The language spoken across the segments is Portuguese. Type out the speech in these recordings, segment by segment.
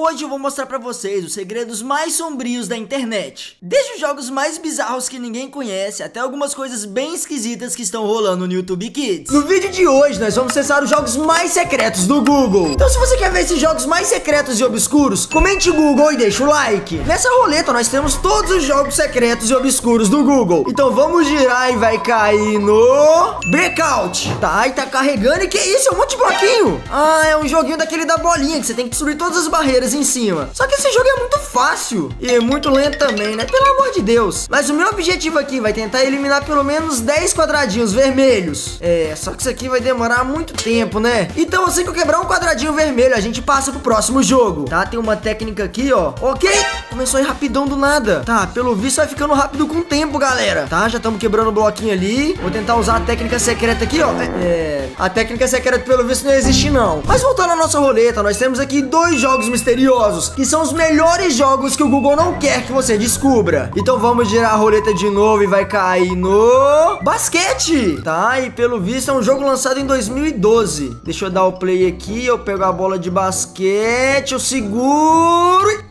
Hoje eu vou mostrar pra vocês os segredos mais sombrios da internet. Desde os jogos mais bizarros que ninguém conhece, até algumas coisas bem esquisitas que estão rolando no YouTube Kids. No vídeo de hoje, nós vamos acessar os jogos mais secretos do Google. Então se você quer ver esses jogos mais secretos e obscuros, comente Google e deixa o like. Nessa roleta nós temos todos os jogos secretos e obscuros do Google. Então vamos girar e vai cair no... Breakout. Tá, e tá carregando. E que isso? É um monte de bloquinho. Ah, é um joguinho daquele da bolinha, que você tem que destruir todas as barreiras em cima. Só que esse jogo é muito fácil e é muito lento também, né? Pelo amor de Deus. Mas o meu objetivo aqui vai tentar eliminar pelo menos 10 quadradinhos vermelhos. É, só que isso aqui vai demorar muito tempo, né? Então assim que eu quebrar um quadradinho vermelho, a gente passa pro próximo jogo, tá? Tem uma técnica aqui, ó. Ok? Começou a ir rapidão do nada. Tá, pelo visto vai ficando rápido com o tempo, galera. Tá, já estamos quebrando o bloquinho ali. Vou tentar usar a técnica secreta aqui, ó. É, a técnica secreta pelo visto não existe não. Mas voltando à nossa roleta, nós temos aqui dois jogos misteriosos misteriosos, que são os melhores jogos que o Google não quer que você descubra. Então vamos girar a roleta de novo e vai cair no basquete, tá? E pelo visto é um jogo lançado em 2012. Deixa eu dar o play aqui, eu pego a bola de basquete, eu seguro e...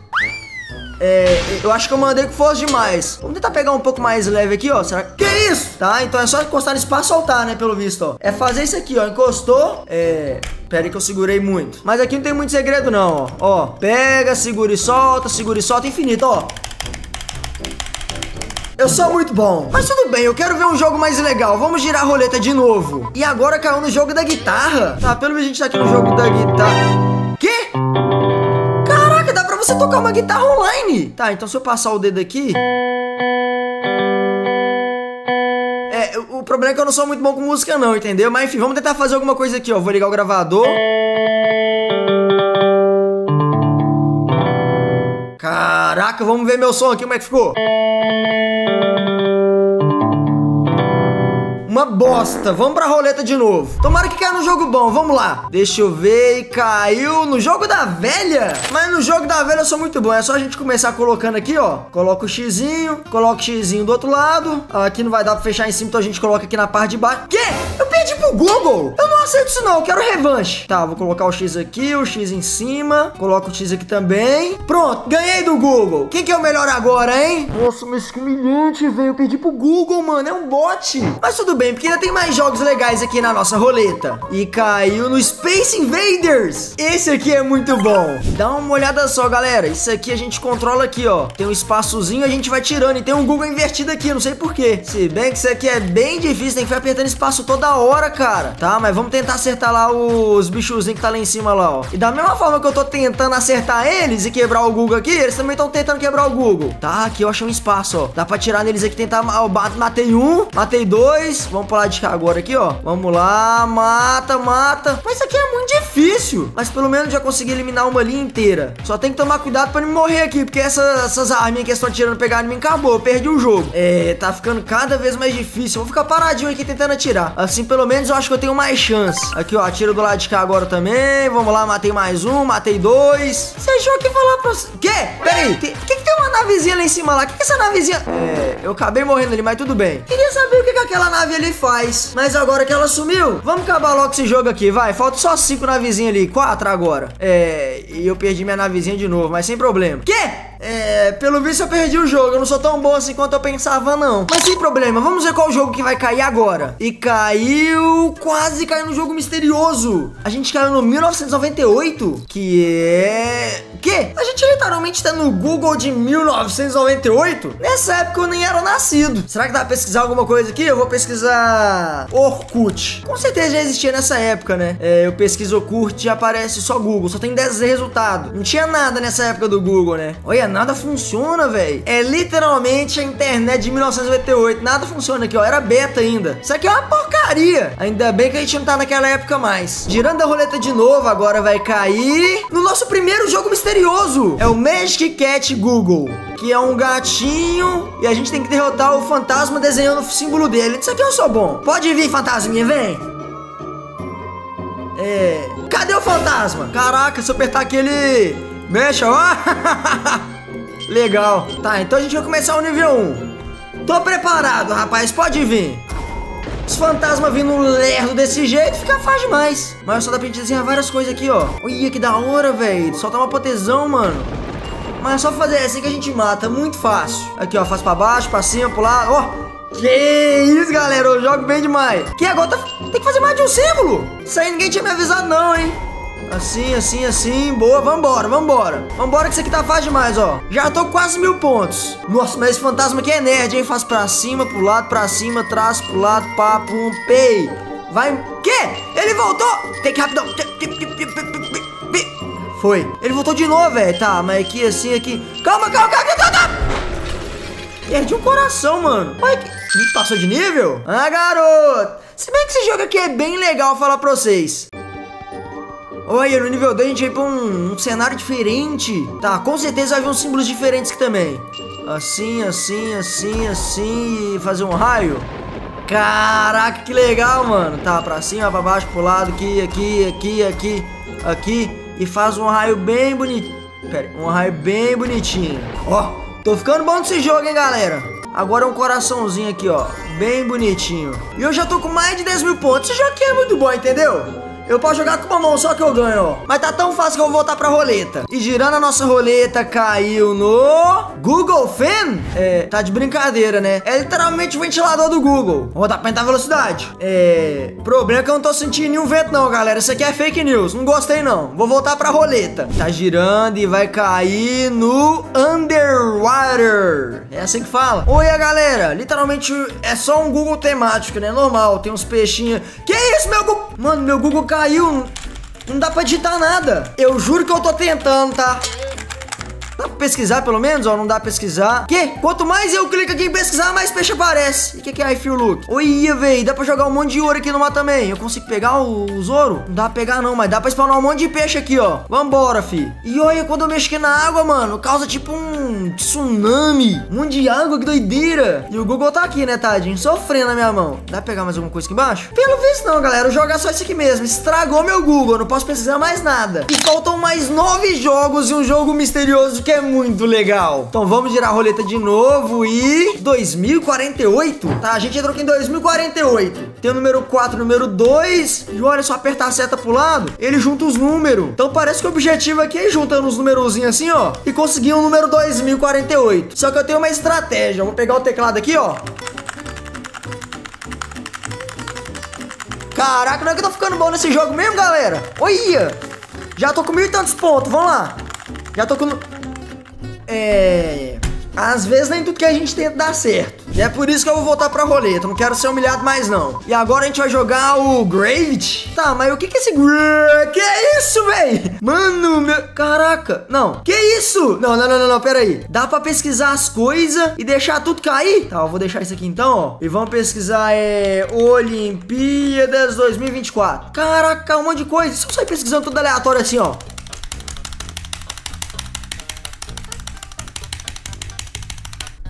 É, eu acho que eu mandei com força demais. Vamos tentar pegar um pouco mais leve aqui, ó. Será que é isso? Tá, então é só encostar no espaço e soltar, né, pelo visto, ó. É fazer isso aqui, ó. Encostou, é... Pera aí que eu segurei muito. Mas aqui não tem muito segredo não, ó. Ó, pega, segura e solta, segura e solta, infinito, ó. Eu sou muito bom. Mas tudo bem, eu quero ver um jogo mais legal. Vamos girar a roleta de novo. E agora caiu no jogo da guitarra. Tá, pelo menos a gente tá aqui no jogo da guitarra. Quê? Você tocar uma guitarra online. Tá, então se eu passar o dedo aqui... o problema é que eu não sou muito bom com música não, entendeu? Mas enfim, vamos tentar fazer alguma coisa aqui, ó. Vou ligar o gravador. Caraca, vamos ver meu som aqui, como é que ficou? Uma bosta. Vamos pra roleta de novo. Tomara que caia no jogo bom, vamos lá. Deixa eu ver, e caiu no jogo da velha. Mas no jogo da velha eu sou muito bom. É só a gente começar colocando aqui, ó. Coloca o xizinho, coloca o xizinho do outro lado. Aqui não vai dar pra fechar em cima, então a gente coloca aqui na parte de baixo. Quê? Eu pedi pro Google. Eu não aceito isso não, eu quero revanche. Tá, vou colocar o X aqui, o X em cima. Coloca o X aqui também. Pronto, ganhei do Google. Quem que é o melhor agora, hein? Nossa, mas que humilhante, velho. Eu pedi pro Google, mano. É um bot. Mas tudo bem, porque ainda tem mais jogos legais aqui na nossa roleta. E caiu no Space Invaders. Esse aqui é muito bom. Dá uma olhada só, galera. Isso aqui a gente controla aqui, ó. Tem um espaçozinho, a gente vai tirando. E tem um Google invertido aqui, não sei porquê. Se bem que isso aqui é bem difícil, tem que ficar apertando espaço toda hora, cara. Tá, mas vamos tentar acertar lá os bichozinhos que tá lá em cima lá, ó. E da mesma forma que eu tô tentando acertar eles e quebrar o Google aqui, eles também estão tentando quebrar o Google. Tá, aqui eu achei um espaço, ó. Dá pra tirar neles aqui, tentar... Ó, matei um, matei dois. Vamos pular de cá agora aqui, ó. Vamos lá, mata, mata. Mas isso aqui é muito difícil. Mas pelo menos já consegui eliminar uma linha inteira. Só tem que tomar cuidado pra não morrer aqui, porque essa, essas arminhas que estão tirando pegar em mim acabou. Eu perdi o jogo. É, tá ficando cada vez mais difícil. Eu vou ficar paradinho aqui tentando atirar. Assim, pelo menos eu acho que eu tenho mais chance. Aqui, ó, atira do lado de cá agora também. Vamos lá, matei mais um, matei dois. Você achou que falar pra você? Quê? Pera aí. Tem, que, que tem uma navezinha lá em cima lá? Que, que essa navezinha... É, eu acabei morrendo ali, mas tudo bem. Queria saber o que, que aquela nave ali faz. Mas agora que ela sumiu, vamos acabar logo esse jogo aqui, vai. Falta só cinco navezinhas ali, quatro agora. É, e eu perdi minha navezinha de novo, mas sem problema. Quê? É, pelo visto eu perdi o jogo, eu não sou tão bom assim quanto eu pensava não Mas sem problema, vamos ver qual jogo que vai cair agora E caiu, quase caiu no jogo misterioso A gente caiu no 1998, que é... Que? A gente literalmente tá no Google de 1998? Nessa época eu nem era nascido Será que dá pra pesquisar alguma coisa aqui? Eu vou pesquisar Orkut Com certeza já existia nessa época, né? É, eu pesquiso Orkut e aparece só Google, só tem 10 resultados Não tinha nada nessa época do Google, né? Olha, nada funciona, velho. É literalmente a internet de 1998. Nada funciona aqui, ó. Era beta ainda. Isso aqui é uma porcaria. Ainda bem que a gente não tá naquela época mais. Girando a roleta de novo, agora vai cair no nosso primeiro jogo misterioso. É o Magic Cat Google. Que é um gatinho e a gente tem que derrotar o fantasma desenhando o símbolo dele. Isso aqui eu sou bom. Pode vir, fantasminha, vem. É... Cadê o fantasma? Caraca, se eu apertar aquele... Mexa, ó. Legal. Tá, então a gente vai começar o nível 1. Tô preparado, rapaz. Pode vir. Os fantasmas vindo lerdo desse jeito fica fácil demais. Mas só dá pra gente desenhar várias coisas aqui, ó. Olha que da hora, velho. Soltar uma potesão, mano. Mas é só fazer assim que a gente mata, muito fácil. Aqui, ó, faz pra baixo, pra cima, pro lado, ó. Que isso, galera, eu jogo bem demais. Que agora tá... tem que fazer mais de um símbolo. Isso aí ninguém tinha me avisado não, hein. Assim, assim, assim, boa, vambora, vambora. Vambora que isso aqui tá fácil demais, ó. Já tô quase mil pontos. Nossa, mas esse fantasma aqui é nerd, hein? Faz pra cima, pro lado, pra cima, traço, pro lado, pá, pum, pei. Vai, quê? Ele voltou? Tem que rapidão. Foi, ele voltou de novo, velho. Tá, mas aqui, assim, aqui. Calma, calma, calma, calma, calma. Perdi um coração, mano. Ué, que... passou de nível? Ah, garoto. Se bem que esse jogo aqui é bem legal falar pra vocês Olha, no nível 2 a gente vai pra um, um, cenário diferente. Tá, com certeza vai vir uns símbolos diferentes aqui também. Assim, assim, assim, assim e fazer um raio. Caraca, que legal, mano. Tá, pra cima, pra baixo, pro lado, aqui, aqui, aqui, aqui, aqui. E faz um raio bem bonito. Pera, um raio bem bonitinho. Ó, tô ficando bom nesse jogo, hein, galera. Agora é um coraçãozinho aqui, ó. Bem bonitinho. E eu já tô com mais de 10 mil pontos. Esse jogo aqui é muito bom, entendeu? Eu posso jogar com uma mão só que eu ganho, ó. Mas tá tão fácil que eu vou voltar pra roleta. E girando a nossa roleta, caiu no... Google Fan? É, tá de brincadeira, né? É literalmente o ventilador do Google. Vou rodar pra a velocidade. É... Problema é que eu não tô sentindo nenhum vento não, galera. Isso aqui é fake news. Não gostei, não. Vou voltar pra roleta. Tá girando e vai cair no Underwater. É assim que fala. Oi, galera. Literalmente é só um Google temático, né? Normal. Tem uns peixinhos. Que isso, meu Google? Mano, meu Google caiu caiu. Não dá pra digitar nada. Eu juro que eu tô tentando, tá? Dá pra pesquisar pelo menos, ó? Não dá pra pesquisar. Que? Quanto mais eu clico aqui em pesquisar, mais peixe aparece. E o que, que é I feel look? Oi, véi, dá pra jogar um monte de ouro aqui no mar também. Eu consigo pegar os ouro? Não dá pra pegar não, mas dá pra spawnar um monte de peixe aqui, ó. Vambora, fi. E olha, quando eu mexo aqui na água, mano, causa tipo um tsunami. Um monte de água, que doideira. E o Google tá aqui, né, tadinho? Sofrendo na minha mão. Dá pra pegar mais alguma coisa aqui embaixo? Pelo visto não, galera. Eu jogar só isso aqui mesmo. Estragou meu Google. Não posso pesquisar mais nada. E faltam mais nove jogos e um jogo misterioso que é muito legal. Então vamos girar a roleta de novo e... 2048? Tá, a gente entrou aqui em 2048. Tem o número 4, número 2. E olha, só apertar a seta pro lado, ele junta os números. Então parece que o objetivo aqui é ir juntando os numerozinhos assim, ó. E conseguir o um número 2048. Só que eu tenho uma estratégia. Vou pegar o teclado aqui, ó. Caraca, não é que eu tô ficando bom nesse jogo mesmo, galera? Olha! Já tô com mil e tantos pontos, vamos lá. Já tô com... É... Às vezes nem tudo que a gente tenta dá certo. E é por isso que eu vou voltar pra roleta. Não quero ser humilhado mais, não. E agora a gente vai jogar o Gravity. Tá, mas o que que é esse... Que é isso, véi? Mano, meu... Caraca. Não. Que isso? Não, não, não, não, não. Pera aí. Dá pra pesquisar as coisas e deixar tudo cair? Tá, eu vou deixar isso aqui então, ó. E vamos pesquisar, é... Olimpíadas 2024. Caraca, um monte de coisa. Se eu sair pesquisando tudo aleatório assim, ó.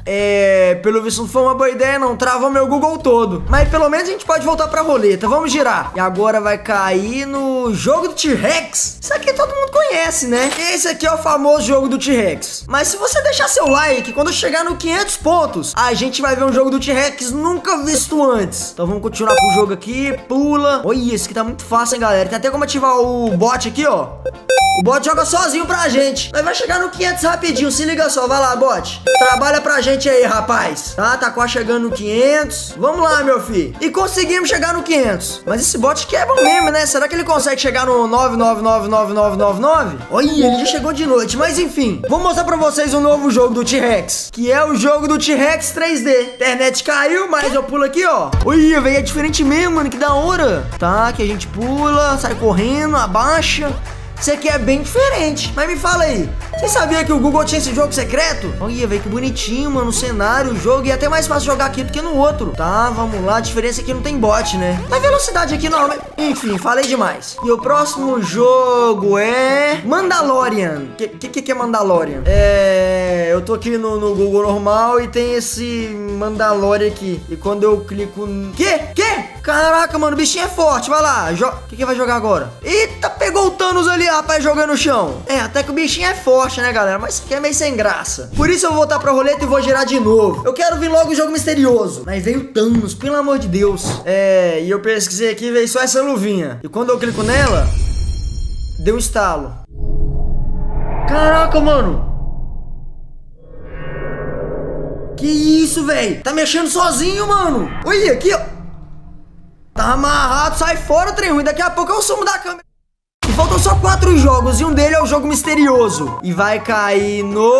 É, pelo visto não foi uma boa ideia não, travou meu Google todo. Mas pelo menos a gente pode voltar pra roleta, vamos girar. E agora vai cair no jogo do T-Rex. Isso aqui todo mundo conhece, né? Esse aqui é o famoso jogo do T-Rex. Mas se você deixar seu like, quando chegar no 500 pontos, a gente vai ver um jogo do T-Rex nunca visto antes. Então vamos continuar com o jogo aqui, pula. Olha, esse aqui tá muito fácil, hein, galera. Tem até como ativar o bot aqui, ó. O bot joga sozinho pra gente. Mas vai chegar no 500 rapidinho, se liga só. Vai lá, bot. Trabalha pra gente aí, rapaz. Tá, tá quase chegando no 500. Vamos lá, meu filho. E conseguimos chegar no 500. Mas esse bot aqui é mesmo, né? Será que ele consegue chegar no 999999? Olha, ele já chegou de noite. Mas enfim, vou mostrar pra vocês um novo jogo do T-Rex. Que é o jogo do T-Rex 3D. Internet caiu, mas eu pulo aqui, ó. Olha, velho, é diferente mesmo, mano. Que da hora. Tá, que a gente pula, sai correndo, abaixa. Isso aqui é bem diferente. Mas me fala aí, você sabia que o Google tinha esse jogo secreto? Olha, velho, que bonitinho, mano, o cenário, o jogo. E é até mais fácil jogar aqui do que no outro. Tá, vamos lá. A diferença é que não tem bot, né? A velocidade aqui não. Enfim, falei demais. E o próximo jogo é... Mandalorian. O que, que, que é Mandalorian? É... Eu tô aqui no, no Google normal e tem esse Mandalorian aqui. E quando eu clico... Que? Que? Caraca, mano, o bichinho é forte. Vai lá. O que, que vai jogar agora? Eita, pegou o Thanos ali, rapaz, jogando no chão. É, até que o bichinho é forte, né, galera? Mas isso aqui é meio sem graça. Por isso eu vou voltar pra roleta e vou girar de novo. Eu quero vir logo o jogo misterioso. Mas veio o Thanos, pelo amor de Deus. É, e eu pesquisei aqui veio só essa luvinha. E quando eu clico nela, deu um estalo. Caraca, mano. Que isso, velho? Tá mexendo sozinho, mano. Olha aqui, ó. Tá amarrado, sai fora, trem ruim. Daqui a pouco eu sumo da câmera. E faltam só quatro jogos e um deles é o jogo misterioso. E vai cair no...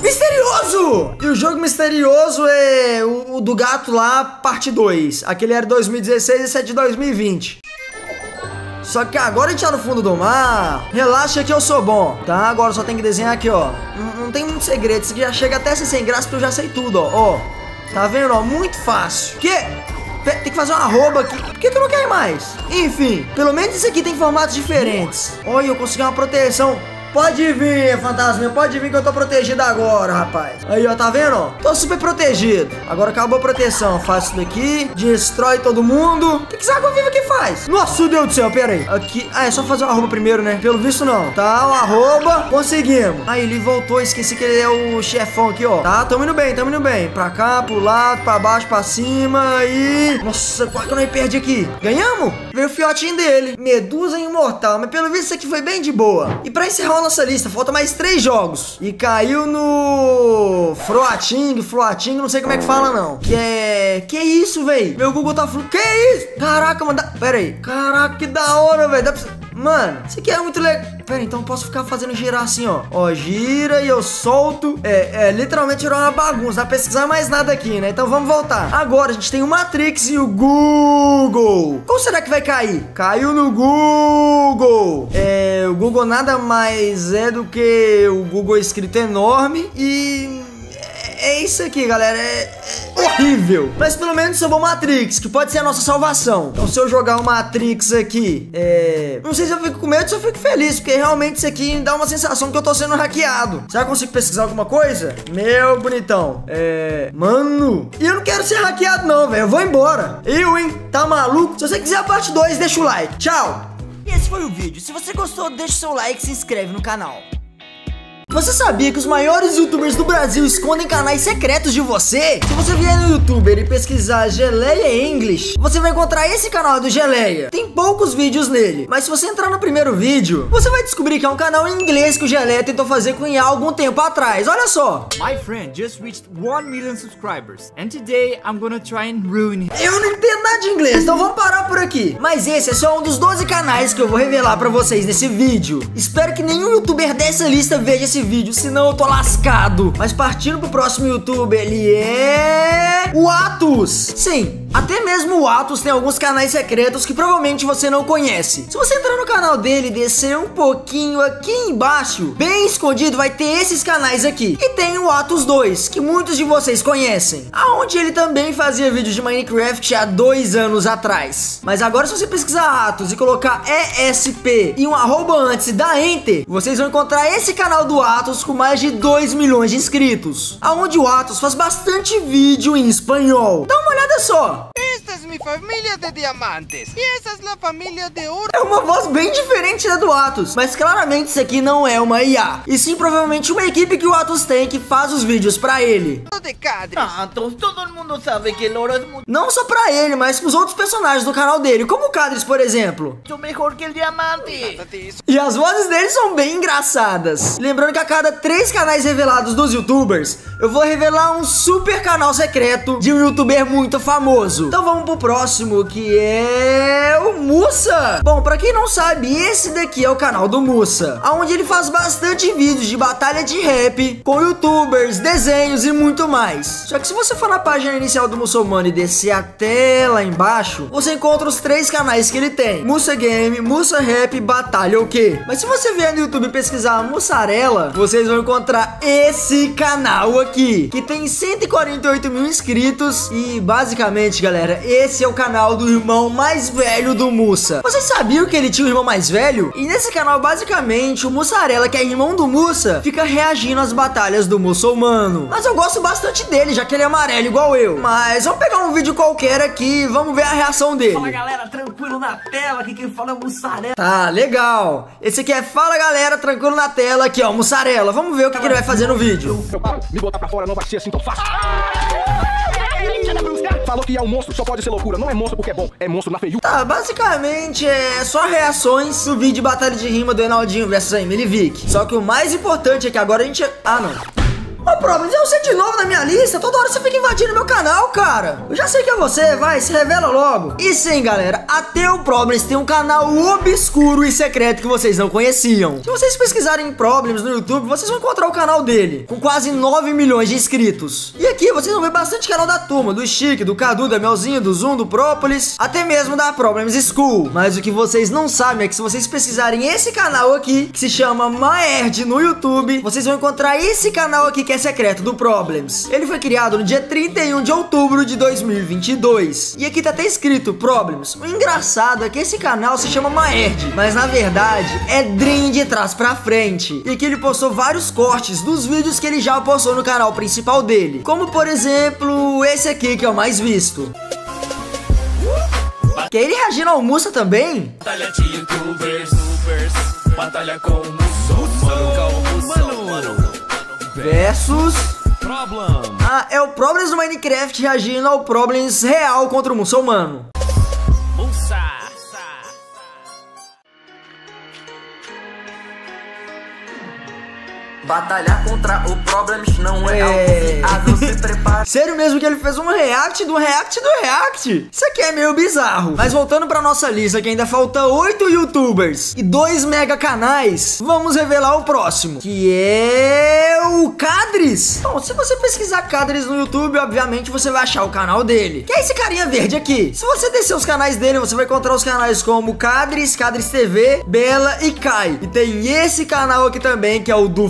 Misterioso! E o jogo misterioso é o, o do gato lá, parte 2. Aquele era 2016 e esse é de 2020. Só que agora a gente tá no fundo do mar. Relaxa que eu sou bom, tá? Agora só tem que desenhar aqui, ó. Não, não tem muito segredo. Isso aqui já chega até sem graça porque eu já sei tudo, ó. Ó, tá vendo, ó? Muito fácil. Que? Tem que fazer uma arroba aqui. Por que, que eu não quero mais? Enfim, pelo menos isso aqui tem formatos diferentes. Olha, eu consegui uma proteção Pode vir, fantasma, pode vir que eu tô protegido agora, rapaz. Aí, ó, tá vendo, ó? Tô super protegido. Agora acabou a proteção. Faço isso daqui, destrói todo mundo. O que, que essa água viva aqui faz? Nossa, Deus do céu, pera aí. Aqui, ah, é só fazer o arroba primeiro, né? Pelo visto, não. Tá, o arroba, conseguimos. Aí, ele voltou, esqueci que ele é o chefão aqui, ó. Tá, tamo indo bem, tamo indo bem. Pra cá, pro lado, pra baixo, pra cima e... Nossa, quase que eu não perdi aqui. Ganhamos? Veio o fiotinho dele. Medusa imortal, mas pelo visto isso aqui foi bem de boa. E pra encerrar nossa lista. Falta mais três jogos. E caiu no... Froating, Froating, não sei como é que fala, não. Que é... Que isso, velho? Meu Google tá. Que isso? Caraca, mano. Da... Pera aí. Caraca, que da hora, velho. Dá pra... Mano, isso aqui é muito legal. Pera, então posso ficar fazendo girar assim, ó. Ó, gira e eu solto. É, é literalmente tirar uma bagunça. Não pesquisar mais nada aqui, né? Então vamos voltar. Agora a gente tem o Matrix e o Google. Qual será que vai cair? Caiu no Google. É, o Google nada mais é do que o Google escrito enorme e é isso aqui, galera. É, é, horrível. Mas pelo menos vou Matrix, que pode ser a nossa salvação. Então se eu jogar o Matrix aqui, é... Não sei se eu fico com medo ou se eu fico feliz, porque realmente isso aqui dá uma sensação que eu tô sendo hackeado. Será que eu consigo pesquisar alguma coisa? Meu bonitão. É... Mano... E eu não quero ser hackeado não, velho. Eu vou embora. Eu, hein? Tá maluco? Se você quiser a parte 2, deixa o like. Tchau. E esse foi o vídeo. Se você gostou, deixa o seu like e se inscreve no canal. Você sabia que os maiores youtubers do Brasil escondem canais secretos de você? Se você vier no youtuber e pesquisar Geleia English, você vai encontrar esse canal do Geleia. Tem poucos vídeos nele, mas se você entrar no primeiro vídeo, você vai descobrir que é um canal em inglês que o Geleia tentou fazer com IA algum tempo atrás. Olha só. My friend just reached 1 million subscribers and today I'm gonna try and ruin it. Eu não entendo nada de inglês, então vamos parar por aqui. Mas esse é só um dos 12 canais que eu vou revelar pra vocês nesse vídeo. Espero que nenhum youtuber dessa lista veja esse vídeo, senão eu tô lascado. Mas partindo pro próximo youtuber, ele é... O Atos. Sim, até mesmo o Atos tem alguns canais secretos que provavelmente você não conhece. Se você entrar no canal dele e descer um pouquinho aqui embaixo, bem escondido, vai ter esses canais aqui. E tem o Atos 2, que muitos de vocês conhecem. Aonde ele também fazia vídeos de Minecraft há dois anos atrás. Mas agora se você pesquisar Atos e colocar ESP e um arroba antes dar Enter, vocês vão encontrar esse canal do Atos com mais de 2 milhões de inscritos. Aonde o Atos faz bastante vídeo em espanhol. Dá uma olhada só. Esta es mi familia de diamantes y esa es la familia de oro. É uma voz bem diferente da do Atos, mas claramente isso aqui não é uma IA. E sim provavelmente uma equipe que o Atos tem que faz os vídeos pra ele. de cadres. Ah, entonces todo mundo sabe que el oro es mucho Não só pra ele, mas pros outros personagens do canal dele, como o Cadres, por exemplo. mejor que el diamante. E as vozes deles são bem engraçadas. Lembrando que a cada três canais revelados dos youtubers, eu vou revelar um super canal secreto de um youtuber muito famoso. Então vamos pro próximo, que é o Mussa. Bom, pra quem não sabe, esse daqui é o canal do Mussa, onde ele faz bastante vídeos de batalha de rap, com youtubers, desenhos e muito mais. Só que se você for na página inicial do Muçulmano e descer até lá embaixo, você encontra os três canais que ele tem. Mussa Game, Mussa Rap, Batalha o quê? Mas se você vier no YouTube pesquisar Mussarela, vocês vão encontrar esse canal aqui, que tem 148 mil inscritos e basicamente, galera, esse é o canal do irmão mais velho do Mussa. Vocês sabiam que ele tinha um irmão mais velho? E nesse canal, basicamente, o Mussarela, que é irmão do Mussa, fica reagindo às batalhas do muçulmano. Mas eu gosto bastante dele, já que ele é amarelo igual eu. Mas vamos pegar um vídeo qualquer aqui e vamos ver a reação dele. Fala galera, tranquilo na tela, aqui quem fala é o Mussarela. Tá, legal. Esse aqui é Fala Galera, tranquilo na tela, aqui ó, Mussarela. Vamos ver o que, que ele vai fazer no vídeo. Me botar pra fora não vai ser assim tão fácil. Falou que é um monstro, só pode ser loucura. Não é monstro porque é bom, é monstro na feiura. Tá, basicamente é só reações do vídeo Batalha de Rima do Enaldinho versus a Emily Vick. Só que o mais importante é que agora a gente... Ah, não. Ô, Problems, é você de novo na minha lista? Toda hora você fica invadindo meu canal, cara. Eu já sei que é você, vai, se revela logo. E sim, galera, até o Problems tem um canal obscuro e secreto que vocês não conheciam. Se vocês pesquisarem Problems no YouTube, vocês vão encontrar o canal dele, com quase 9 milhões de inscritos. E aqui vocês vão ver bastante canal da turma, do Chique, do Cadu, da Melzinho, do Zoom, do Própolis, até mesmo da Problems School. Mas o que vocês não sabem é que se vocês pesquisarem esse canal aqui, que se chama Maerd no YouTube, vocês vão encontrar esse canal aqui que é secreto do Problems. Ele foi criado no dia 31 de outubro de 2022. E aqui tá até escrito Problems. O engraçado é que esse canal se chama Maerd, mas na verdade é Dream de trás pra frente. E aqui ele postou vários cortes dos vídeos que ele já postou no canal principal dele. Como por exemplo, esse aqui que é o mais visto. Que é ele reagindo ao Musa também? Batalha de youtubers, batalha com o muçulmano, mano. Versus... Ah, é o Problems do Minecraft reagindo ao Problems real contra o muçulmano. Batalhar contra o Problems não é, É. algo viável, se prepare. Sério mesmo que ele fez um react do react do react? Isso aqui é meio bizarro. Mas voltando pra nossa lista, que ainda falta 8 youtubers e 2 mega canais, vamos revelar o próximo, que é o Cadres. Bom, se você pesquisar Cadres no YouTube, obviamente você vai achar o canal dele, que é esse carinha verde aqui. Se você descer os canais dele, você vai encontrar os canais como Cadres, Cadres TV, Bela e Kai. E tem esse canal aqui também, que é o do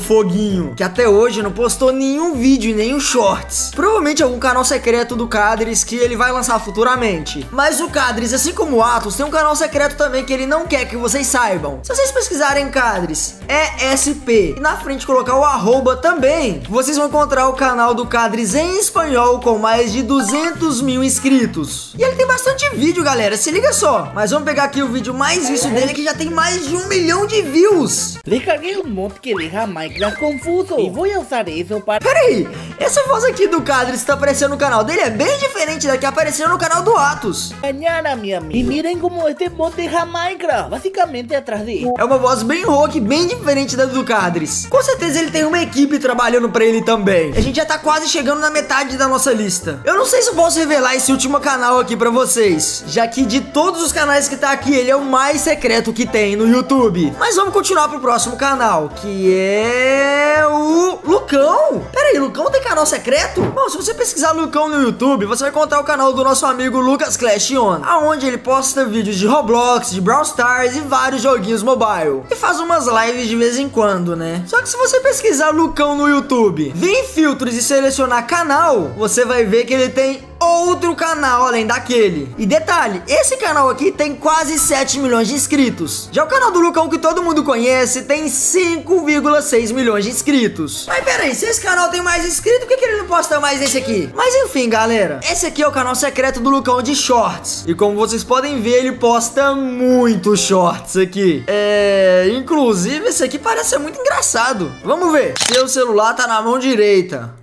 Que até hoje não postou nenhum vídeo e nenhum shorts. Provavelmente algum canal secreto do Cadres que ele vai lançar futuramente. Mas o Cadres, assim como o Atos, tem um canal secreto também que ele não quer que vocês saibam. Se vocês pesquisarem Cadres, ESP, e na frente colocar o arroba também, vocês vão encontrar o canal do Cadres em espanhol com mais de 200 mil inscritos. E ele tem bastante vídeo, galera, se liga só. Mas vamos pegar aqui o vídeo mais visto dele que já tem mais de um milhão de views. Descargué un mod que deja Minecraft confuso voy a usar eso para... Peraí, essa voz aqui do Cadres que tá aparecendo no canal dele é bem diferente da que apareceu no canal do Atos. engañar a mi amigo. Y miren cómo este mod deja Minecraft, básicamente atrás de É uma voz bem rock, bem diferente da do Cadres. Com certeza ele tem uma equipe trabalhando pra ele também. A gente já tá quase chegando na metade da nossa lista. Eu não sei se eu posso revelar esse último canal aqui pra vocês, já que de todos os canais que tá aqui, ele é o mais secreto que tem no YouTube. Mas vamos continuar pro próximo canal, que é o Lucão. Pera aí, Lucão tem canal secreto? Bom, se você pesquisar Lucão no YouTube, você vai encontrar o canal do nosso amigo Lucas Clash On, aonde ele posta vídeos de Roblox, de Brawl Stars e vários joguinhos mobile. E faz umas lives de vez em quando, né? Só que se você pesquisar Lucão no YouTube, vir em filtros e selecionar canal, você vai ver que ele tem outro canal além daquele. E detalhe, esse canal aqui tem quase 7 milhões de inscritos. Já o canal do Lucão que todo mundo conhece tem 5,6 milhões de inscritos. Mas peraí, se esse canal tem mais inscritos, por que, que ele não posta mais esse aqui? Mas enfim, galera, esse aqui é o canal secreto do Lucão de Shorts. E como vocês podem ver, ele posta muitos shorts aqui. É, inclusive esse aqui parece ser muito engraçado. Vamos ver. Seu celular tá na mão direita.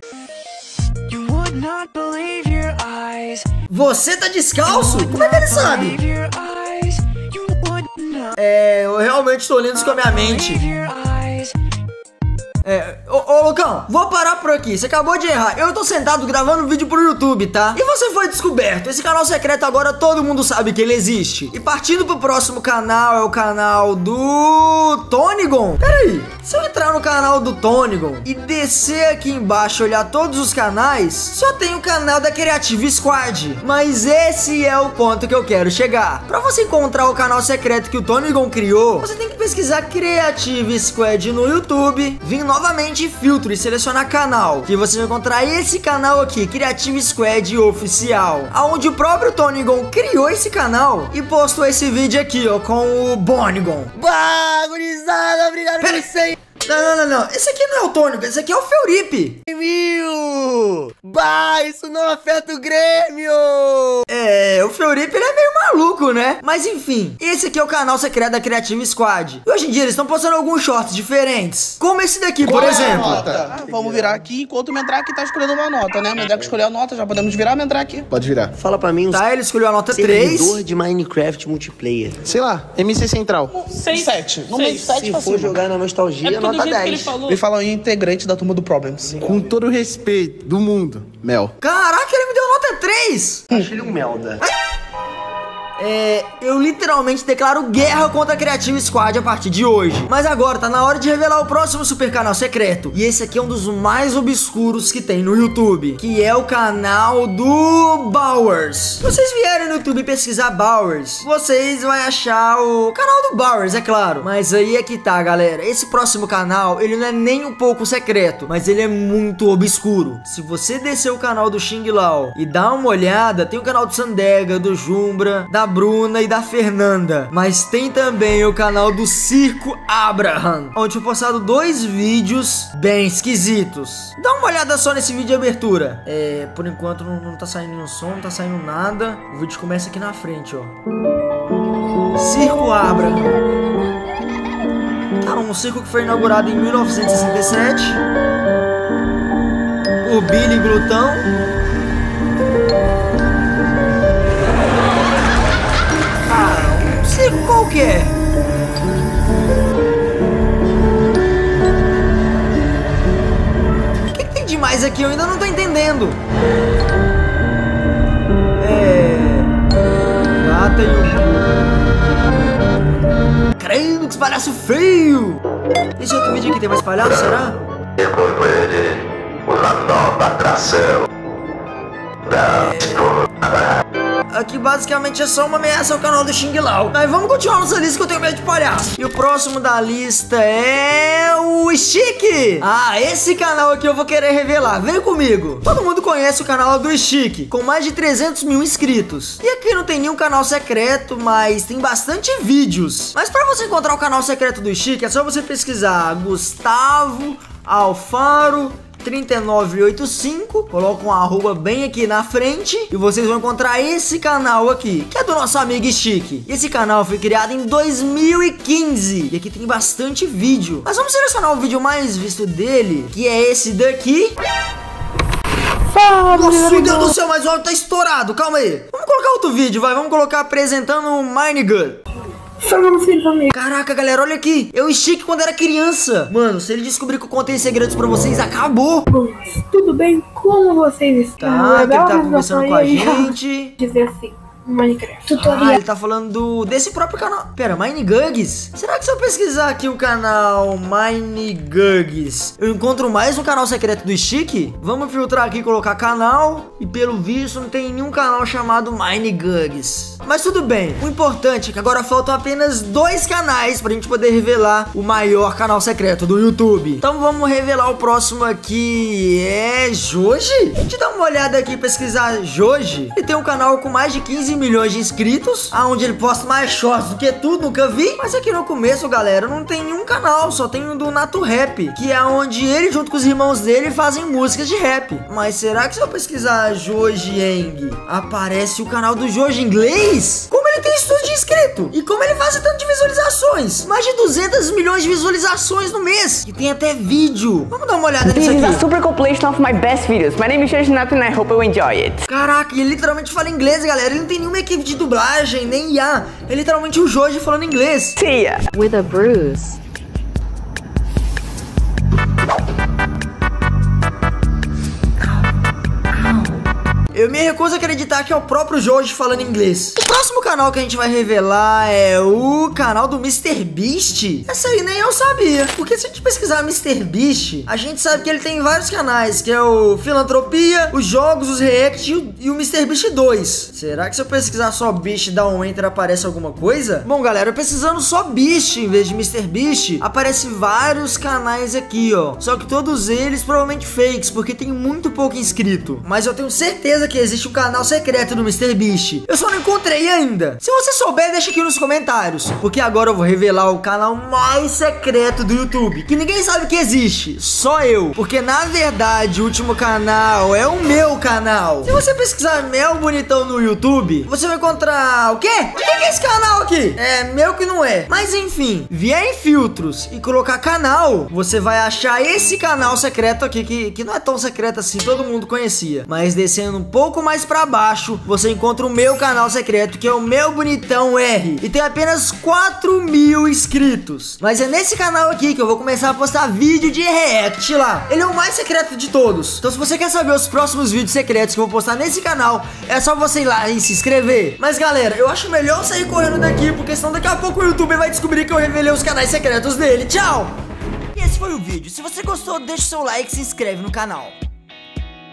You would not believe. Você tá descalço? Como é que ele sabe? É, eu realmente tô lendo isso com a minha mente. É, ô, ô Lucão, vou parar por aqui. Você acabou de errar. Eu tô sentado gravando vídeo pro YouTube, tá? E você foi descoberto. Esse canal secreto agora todo mundo sabe que ele existe. E partindo pro próximo canal é o canal do Tonigon. Peraí, se eu entrar no canal do Tonigon e descer aqui embaixo olhar todos os canais, só tem o canal da Creative Squad. Mas esse é o ponto que eu quero chegar. Pra você encontrar o canal secreto que o Tonigon criou, você tem que pesquisar Creative Squad no YouTube, vir novamente filtro e selecionar canal, que você vai encontrar esse canal aqui, Creative Squad Oficial, aonde o próprio Tonigon criou esse canal e postou esse vídeo aqui, ó, com o Bonigon. Bagurizada, obrigado por isso Não, não, não, não. Esse aqui não é o Tonigon, esse aqui é o Feuripe. mil! Bah, isso não afeta o Grêmio! É, o Feuripe ele é meio maluco, né? Mas enfim, esse aqui é o canal secreto da Creative Squad. E hoje em dia eles estão postando alguns shorts diferentes. Como esse daqui, por exemplo. Ah, vamos virar aqui enquanto o Mendrake tá escolhendo uma nota, né? O Mendrake escolheu a nota, já podemos virar Mendrake. Pode virar. Fala pra mim um Tá, ele escolheu a nota 3. servidor de Minecraft multiplayer. Sei lá, MC Central. Seis. Sete. No meio de sete Se pra for cima. jogar na nostalgia, É porque do nota jeito que ele 10. falou. Ele fala em integrante da turma do Problems. Com todo o respeito do mundo, Mel. Caraca, ele me deu nota 3. Acho ele um melda. É, eu literalmente declaro guerra contra a Creative Squad a partir de hoje. Mas agora tá na hora de revelar o próximo super canal secreto. E esse aqui é um dos mais obscuros que tem no YouTube, que é o canal do Bowers. Vocês vierem no YouTube pesquisar Bowers, vocês vão achar o canal do Bowers, é claro. Mas aí é que tá, galera. Esse próximo canal, ele não é nem um pouco secreto, mas ele é muito obscuro. Se você descer o canal do Xing Lao e dar uma olhada, tem o canal do Sandega, do Jumbra, da Bruna e da Fernanda. Mas tem também o canal do Circo Abraham, onde foi postado dois vídeos bem esquisitos. Dá uma olhada só nesse vídeo de abertura. É, por enquanto não, não tá saindo nenhum som, não tá saindo nada. O vídeo começa aqui na frente, ó. Circo Abraham. Tá, um circo que foi inaugurado em 1967 por Billy Glutão. Ah, um circo qualquer. O que, que tem de mais aqui? Eu ainda não tô entendendo. É. Gata e o. Creio que palhaço feio! Esse outro vídeo aqui tem mais palhaço, será? Aqui basicamente é só uma ameaça ao canal do Xing Lao. Mas vamos continuar nossa lista que eu tenho medo de palhaço. E o próximo da lista é o Chique. Ah, esse canal aqui eu vou querer revelar. Vem comigo. Todo mundo conhece o canal do Chique, com mais de 300 mil inscritos. E aqui não tem nenhum canal secreto, mas tem bastante vídeos. Mas para você encontrar o canal secreto do Chique, é só você pesquisar Gustavo Alfaro 3985, coloca um arroba bem aqui na frente e vocês vão encontrar esse canal aqui, que é do nosso amigo Chique. Esse canal foi criado em 2015 e aqui tem bastante vídeo. Mas vamos selecionar o vídeo mais visto dele, que é esse daqui. Nossa, meu Deus do céu, mas o áudio tá estourado, calma aí. Vamos colocar outro vídeo, vai, vamos colocar apresentando o Minegun. Caraca, galera, olha aqui. Eu Chique quando era criança. Mano, se ele descobrir que eu contei segredos pra vocês, acabou. Tudo bem? Como vocês estão? Tá, que ele tá conversando com a gente. Dizer assim, Minecraft. Ah, ele tá falando do, desse próprio canal. Pera, Minegugs? Será que se eu pesquisar aqui o canal Minegugs, eu encontro mais um canal secreto do Chique? Vamos filtrar aqui e colocar canal. E pelo visto não tem nenhum canal chamado Minegugs. Mas tudo bem. O importante é que agora faltam apenas dois canais pra gente poder revelar o maior canal secreto do YouTube. Então vamos revelar o próximo aqui. É Joji? A gente dá uma olhada aqui e pesquisar Joji. Ele tem um canal com mais de 15 milhões de inscritos, aonde ele posta mais shorts do que tudo, nunca vi. Mas aqui no começo, galera, não tem nenhum canal, só tem o do Nato Rap, que é onde ele junto com os irmãos dele fazem músicas de rap. Mas será que se eu pesquisar Joji Eng, aparece o canal do Joji Inglês? Como ele tem isso tudo de inscrito? E como ele faz tanto de visualizações? Mais de 200 milhões de visualizações no mês. E tem até vídeo. Vamos dar uma olhada nisso This is a aqui. super compilation of my best videos. My name is Nath and I hope you enjoy it. Caraca, ele literalmente fala inglês, galera. Ele não tem nenhuma equipe de dublagem, nem IA. É literalmente o Joji falando inglês. See ya. With a bruise. Eu me recuso a acreditar que é o próprio Jorge falando inglês. O próximo canal que a gente vai revelar é o canal do Mr. Beast. Essa aí nem eu sabia. Porque se a gente pesquisar Mr. Beast, a gente sabe que ele tem vários canais, que é o Filantropia, os jogos, os react e o, e o Mr. Beast 2. Será que se eu pesquisar só Beast e dar um enter aparece alguma coisa? Bom, galera, pesquisando só Beast em vez de Mr. Beast, aparece vários canais aqui, ó. Só que todos eles provavelmente fakes, porque tem muito pouco inscrito. Mas eu tenho certeza que existe um canal secreto do Mr. Beast. Eu só não encontrei ainda. Se você souber, deixa aqui nos comentários. Porque agora eu vou revelar o canal mais secreto do YouTube. Que ninguém sabe que existe. Só eu. Porque na verdade, o último canal é o meu canal. Se você pesquisar Mel Bonitão no YouTube, você vai encontrar o quê? O que é esse canal aqui? É meu que não é. Mas enfim, vier em filtros e colocar canal, você vai achar esse canal secreto aqui, que, que não é tão secreto assim, todo mundo conhecia. Mas descendo um pouco mais pra baixo, você encontra o meu canal secreto, que é o Meu Bonitão R. E tem apenas 4 mil inscritos. Mas é nesse canal aqui que eu vou começar a postar vídeo de react lá. Ele é o mais secreto de todos. Então se você quer saber os próximos vídeos secretos que eu vou postar nesse canal, é só você ir lá e se inscrever. Mas galera, eu acho melhor sair correndo daqui, porque senão daqui a pouco o YouTube vai descobrir que eu revelei os canais secretos dele. Tchau! E esse foi o vídeo. Se você gostou, deixa o seu like e se inscreve no canal.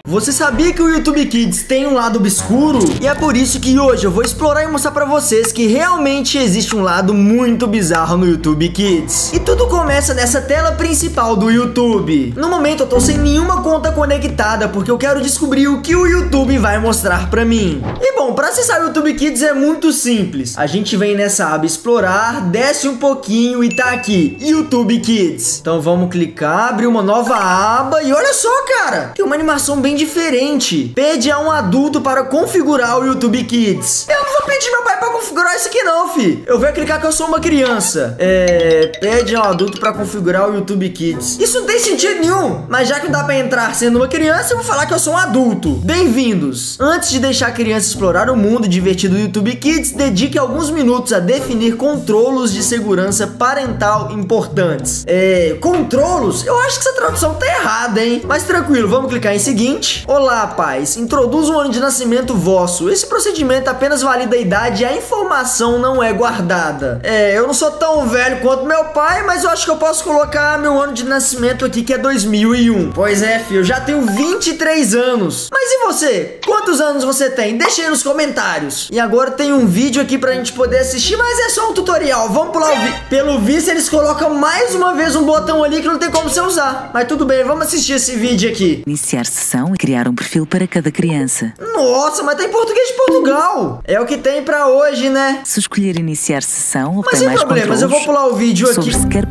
Você sabia que o YouTube Kids tem um lado obscuro? E é por isso que hoje eu vou explorar e mostrar pra vocês que realmente existe um lado muito bizarro no YouTube Kids. E tudo começa nessa tela principal do YouTube. No momento eu tô sem nenhuma conta conectada porque eu quero descobrir o que o YouTube vai mostrar pra mim. E bom, pra acessar o YouTube Kids é muito simples. A gente vem nessa aba explorar, desce um pouquinho e tá aqui, YouTube Kids. Então vamos clicar, abrir uma nova aba e olha só, cara, tem uma animação bem diferente. Pede a um adulto para configurar o YouTube Kids. Eu não vou pedir meu pai para configurar isso aqui não, fi. Eu vou clicar que eu sou uma criança. É, pede a um adulto para configurar o YouTube Kids. Isso não tem sentido nenhum. Mas já que dá para entrar sendo uma criança, eu vou falar que eu sou um adulto. Bem-vindos. Antes de deixar a criança explorar o mundo divertido do YouTube Kids, dedique alguns minutos a definir controlos de segurança parental importantes. É, controlos? Eu acho que essa tradução tá errada, hein? Mas tranquilo, vamos clicar em seguinte. Olá, pais. Introduza um ano de nascimento vosso. Esse procedimento apenas valida a idade e a informação não é guardada. É, eu não sou tão velho quanto meu pai, mas eu acho que eu posso colocar meu ano de nascimento aqui, que é 2001. Pois é, filho, eu já tenho 23 anos. Mas e você? Quantos anos você tem? Deixa aí nos comentários. E agora tem um vídeo aqui pra gente poder assistir, mas é só um tutorial. Vamos pular o vídeo. Pelo visto, eles colocam mais uma vez um botão ali que não tem como você usar. Mas tudo bem, vamos assistir esse vídeo aqui. Iniciar sessão e criar um perfil para cada criança. Nossa, mas tá em português de Portugal. É o que tem pra hoje, né? Se escolher iniciar sessão, Mas obtém sem mais problemas, eu vou pular o vídeo aqui. se quer.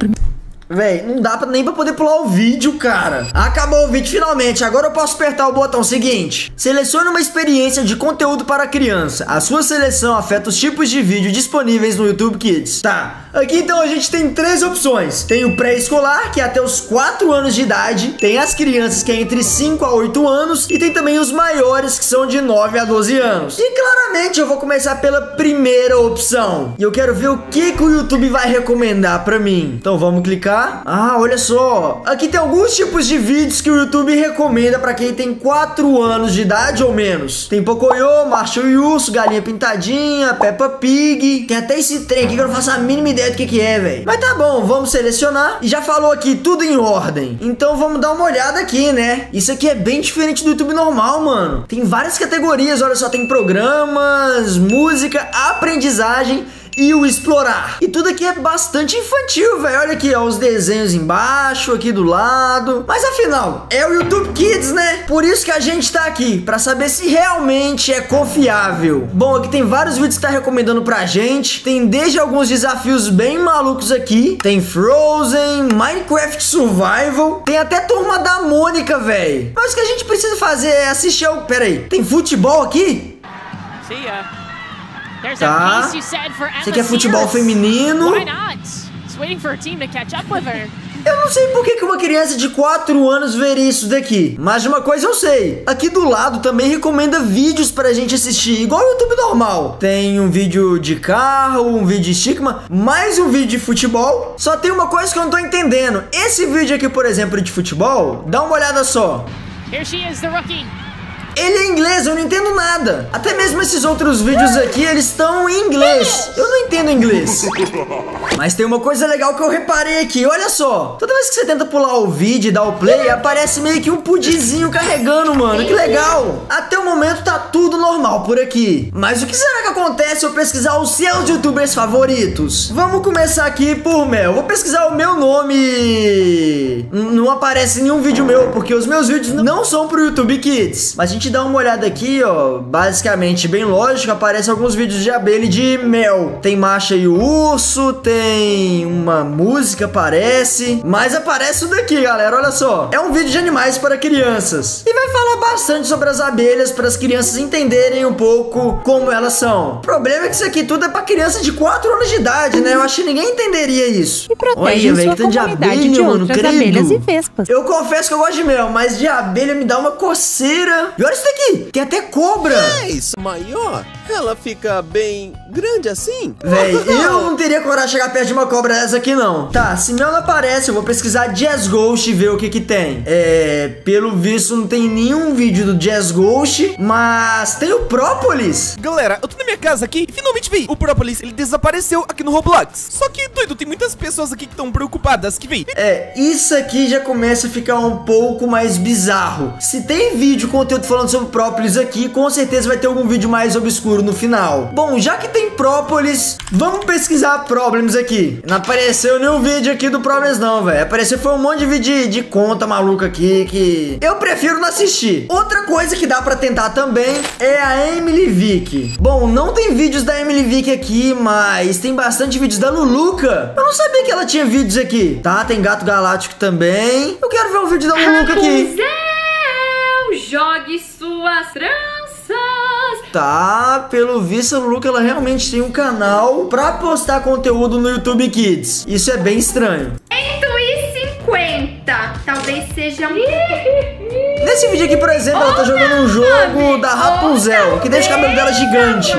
Véi, não dá pra, nem pra poder pular o vídeo, cara. Acabou o vídeo finalmente. Agora eu posso apertar o botão seguinte. Selecione uma experiência de conteúdo para criança. A sua seleção afeta os tipos de vídeo disponíveis no YouTube Kids. Tá. Aqui então a gente tem três opções. Tem o pré-escolar, que é até os 4 anos de idade. Tem as crianças, que é entre 5 a 8 anos. E tem também os maiores, que são de 9 a 12 anos. E claramente eu vou começar pela primeira opção. E eu quero ver o que, que o YouTube vai recomendar pra mim. Então vamos clicar. Ah, olha só. Aqui tem alguns tipos de vídeos que o YouTube recomenda pra quem tem 4 anos de idade ou menos. Tem Pocoyo, Marshall e Urso, Galinha Pintadinha, Peppa Pig. Tem até esse trem aqui que eu não faço a mínima ideia do que, que é, velho. Mas tá bom, vamos selecionar. E já falou aqui tudo em ordem. Então vamos dar uma olhada aqui, né? Isso aqui é bem diferente do YouTube normal, mano. Tem várias categorias, olha só. Tem programas, música, aprendizagem e o explorar. E tudo aqui é bastante infantil, velho. Olha aqui, ó, os desenhos embaixo, aqui do lado. Mas afinal, é o YouTube Kids, né? Por isso que a gente tá aqui, pra saber se realmente é confiável. Bom, aqui tem vários vídeos que tá recomendando pra gente. Tem desde alguns desafios bem malucos aqui. Tem Frozen, Minecraft Survival. Tem até Turma da Mônica, velho. Mas o que a gente precisa fazer é assistir ao... Pera aí, tem futebol aqui? See ya. Tá. aqui é Emma futebol feminino. Eu não sei por que uma criança de 4 anos veria isso daqui. Mas uma coisa eu sei. Aqui do lado também recomenda vídeos pra gente assistir, igual o YouTube normal. Tem um vídeo de carro, um vídeo de estigma, mais um vídeo de futebol. Só tem uma coisa que eu não tô entendendo. Esse vídeo aqui, por exemplo, de futebol, dá uma olhada só. Here she is, the rookie. Ele é inglês, eu não entendo nada. Até mesmo esses outros vídeos aqui, eles estão em inglês. Eu não entendo inglês. Mas tem uma coisa legal que eu reparei aqui, olha só. Toda vez que você tenta pular o vídeo e dar o play, aparece meio que um pudizinho carregando, mano. Que legal. Até o momento tá tudo normal por aqui. Mas o que será que acontece se eu pesquisar os seus youtubers favoritos? Vamos começar aqui por Mel. Vou pesquisar o meu nome. Não aparece nenhum vídeo meu, porque os meus vídeos não são pro YouTube Kids. Mas a gente dá uma olhada aqui, ó. Basicamente, bem lógico, aparecem alguns vídeos de abelha e de mel. Tem Macha e o Urso, tem uma música, parece. Mas aparece o daqui, galera, olha só. É um vídeo de animais para crianças. E vai falar bastante sobre as abelhas para as crianças entenderem um pouco como elas são. O problema é que isso aqui tudo é para criança de 4 anos de idade, né? Eu acho que ninguém entenderia isso. E protegem sua comunidade de outras abelhas e vespas. Eu confesso que eu gosto de mel, mas de abelha me dá uma coceira. E olha isso daqui, tem até cobra. É isso, maior? Ela fica bem grande assim? Véi, eu não teria coragem de chegar perto de uma cobra dessa aqui, não. Tá, se não aparece, eu vou pesquisar Jazz Ghost e ver o que que tem. É, pelo visto não tem nenhum vídeo do Jazz Ghost, mas tem o Própolis. Galera, eu tô na minha casa aqui e finalmente vi. O Própolis, ele desapareceu aqui no Roblox. Só que, doido, tem muitas pessoas aqui que estão preocupadas que vi. É, isso aqui já começa a ficar um pouco mais bizarro. Se tem vídeo, conteúdo falando sobre Própolis aqui, com certeza vai ter algum vídeo mais obscuro no final. Bom, já que tem Própolis, vamos pesquisar Problems aqui. Não apareceu nenhum vídeo aqui do Problems não, velho. Apareceu foi um monte de vídeo de, de conta maluca aqui que eu prefiro não assistir. Outra coisa que dá pra tentar também é a Emily Vick. Bom, não tem vídeos da Emily Vick aqui, mas tem bastante vídeos da Luluca. Eu não sabia que ela tinha vídeos aqui. Tá, tem Gato Galáctico também. Eu quero ver um vídeo da Luluca aqui. Rapunzel, jogue suas tranças. Tá, pelo visto a Luluca ela realmente tem um canal pra postar conteúdo no YouTube Kids. Isso é bem estranho. 150. Talvez seja um Nesse vídeo aqui, por exemplo, ela tá jogando um jogo da Rapunzel, que deixa o cabelo dela gigante.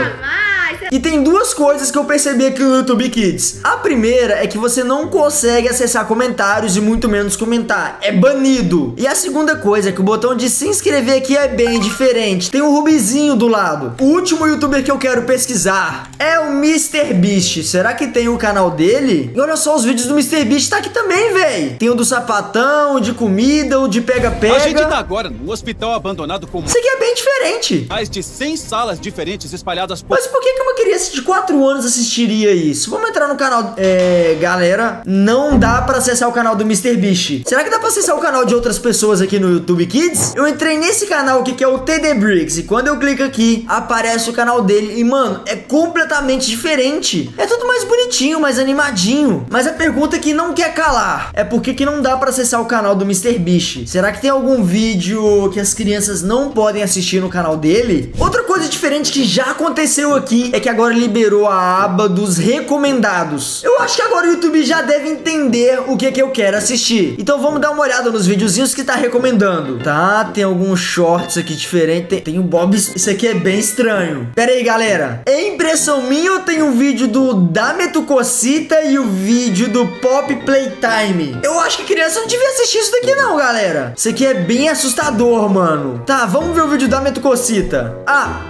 E tem duas coisas que eu percebi aqui no YouTube Kids. A primeira é que você não consegue acessar comentários e muito menos comentar. É banido. E a segunda coisa é que o botão de se inscrever aqui é bem diferente. Tem um rubizinho do lado. O último youtuber que eu quero pesquisar é o MrBeast. Será que tem o canal dele? E olha só, os vídeos do MrBeast tá aqui também, véi. Tem o do sapatão, o de comida, o de pega-pega. A gente tá agora num hospital abandonado com Isso aqui é bem diferente. mais de 100 salas diferentes espalhadas por... Mas por que, que uma criança de 4 anos assistiria isso? Vamos entrar no canal. É, galera, não dá pra acessar o canal do MrBeast. Será que dá pra acessar o canal de outras pessoas aqui no YouTube Kids? Eu entrei nesse canal aqui que é o TD Briggs. E quando eu clico aqui, aparece o canal dele. E, mano, é completamente diferente. É tudo mais bonitinho, mais animadinho. Mas a pergunta que não quer calar é por que, que não dá pra acessar o canal do MrBeast? Será que tem algum vídeo que as crianças não podem assistir no canal dele? Outra coisa diferente que já aconteceu aqui é que agora liberou a aba dos recomendados. Eu acho que agora o YouTube já deve entender o que que eu quero assistir. Então vamos dar uma olhada nos videozinhos que tá recomendando. Tá, tem alguns shorts aqui diferentes. Tem, tem o Bob. Isso aqui é bem estranho. Pera aí, galera. É impressão minha ou tem um vídeo do Dameto Cocita e o vídeo do Pop Playtime? Eu acho que criança não devia assistir isso daqui não, galera. Isso aqui é bem assustador, mano. Tá, vamos ver o vídeo do Dameto Cocita. Ah,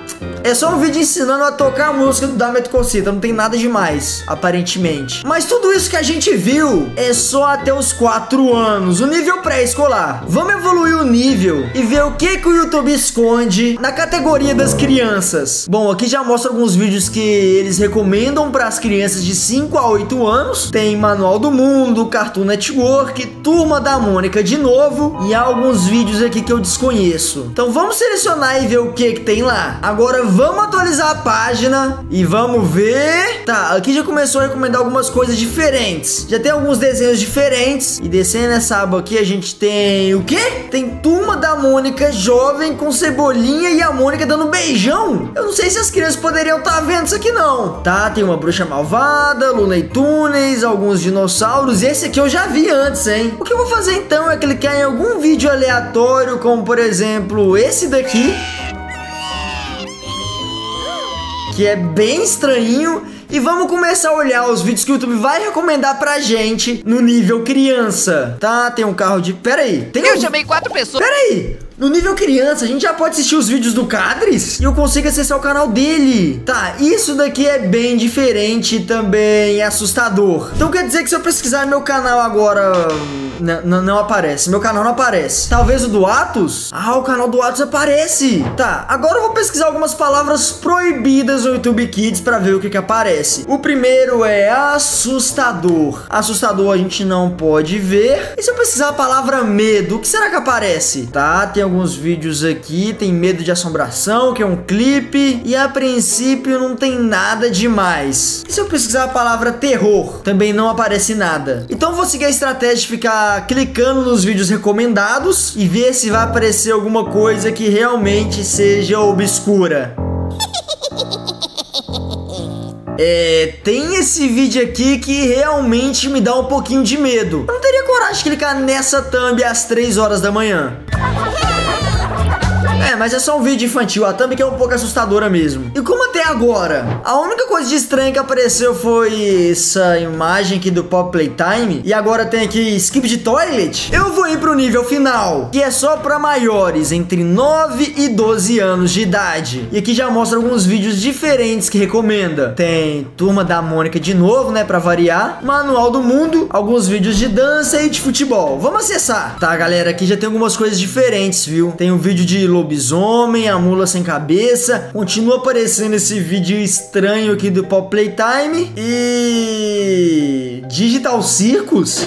é só um vídeo ensinando a tocar a música do Dameto Cocita, não tem nada demais, aparentemente. Mas tudo isso que a gente viu é só até os 4 anos, o nível pré-escolar. Vamos evoluir o nível e ver o que, que o YouTube esconde na categoria das crianças. Bom, aqui já mostra alguns vídeos que eles recomendam para as crianças de 5 a 8 anos. Tem Manual do Mundo, Cartoon Network, Turma da Mônica de novo e há alguns vídeos aqui que eu desconheço. Então vamos selecionar e ver o que que tem lá. Agora vamos atualizar a página e vamos ver. Tá, aqui já começou a recomendar algumas coisas diferentes. Já tem alguns desenhos diferentes. E descendo essa aba aqui, a gente tem o quê? Tem Turma da Mônica jovem com Cebolinha e a Mônica dando beijão. Eu não sei se as crianças poderiam estar vendo isso aqui não. Tá, tem uma bruxa malvada, Looney Tunes, alguns dinossauros. E esse aqui eu já vi antes, hein? O que eu vou fazer então é clicar em algum vídeo aleatório, como por exemplo esse daqui que é bem estranho. E vamos começar a olhar os vídeos que o YouTube vai recomendar pra gente no nível criança. Tá, tem um carro de... Pera aí. Tem Eu um... chamei quatro pessoas. Pera aí. No nível criança, a gente já pode assistir os vídeos do Cadres e eu consigo acessar o canal dele. Tá, isso daqui é bem diferente também é assustador. Então quer dizer que se eu pesquisar meu canal agora, n- n- não aparece. Meu canal não aparece. Talvez o do Atos? Ah, o canal do Atos aparece. Tá, agora eu vou pesquisar algumas palavras proibidas no YouTube Kids pra ver o que que aparece. O primeiro é assustador. Assustador a gente não pode ver. E se eu pesquisar a palavra medo, o que será que aparece? Tá, tem alguns vídeos aqui, tem medo de assombração, que é um clipe, e a princípio não tem nada demais. E se eu pesquisar a palavra terror, também não aparece nada. Então vou seguir a estratégia de ficar clicando nos vídeos recomendados e ver se vai aparecer alguma coisa que realmente seja obscura. É, tem esse vídeo aqui que realmente me dá um pouquinho de medo. Eu não teria coragem de clicar nessa thumb às 3 horas da manhã. É, mas é só um vídeo infantil, a thumb que é um pouco assustadora mesmo. E como agora, a única coisa de estranha que apareceu foi essa imagem aqui do Pop Playtime, e agora tem aqui Skip de Toilet, eu vou ir pro nível final, que é só pra maiores, entre 9 e 12 anos de idade. E aqui já mostra alguns vídeos diferentes que recomenda. Tem Turma da Mônica de novo, né, pra variar, Manual do Mundo, alguns vídeos de dança e de futebol. Vamos acessar. Tá, galera, aqui já tem algumas coisas diferentes, viu? Tem um vídeo de lobisomem, a mula sem cabeça. Continua aparecendo esse esse vídeo estranho aqui do Pop Playtime e Digital Circus.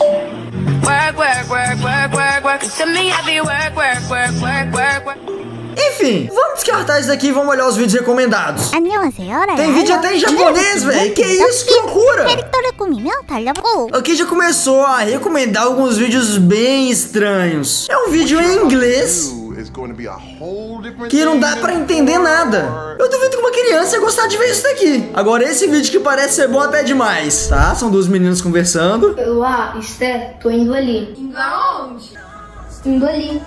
Enfim, vamos descartar isso daqui e vamos olhar os vídeos recomendados. Tem vídeo até em japonês, velho. Que isso, que loucura! Aqui já começou a recomendar alguns vídeos bem estranhos. É um vídeo em inglês que não dá pra entender nada. Eu duvido que uma criança ia gostar de ver isso daqui. Agora esse vídeo que parece ser bom até demais, tá? São duas meninas conversando. Lá, Esther, tô indo ali. Indo aonde? Indo ali.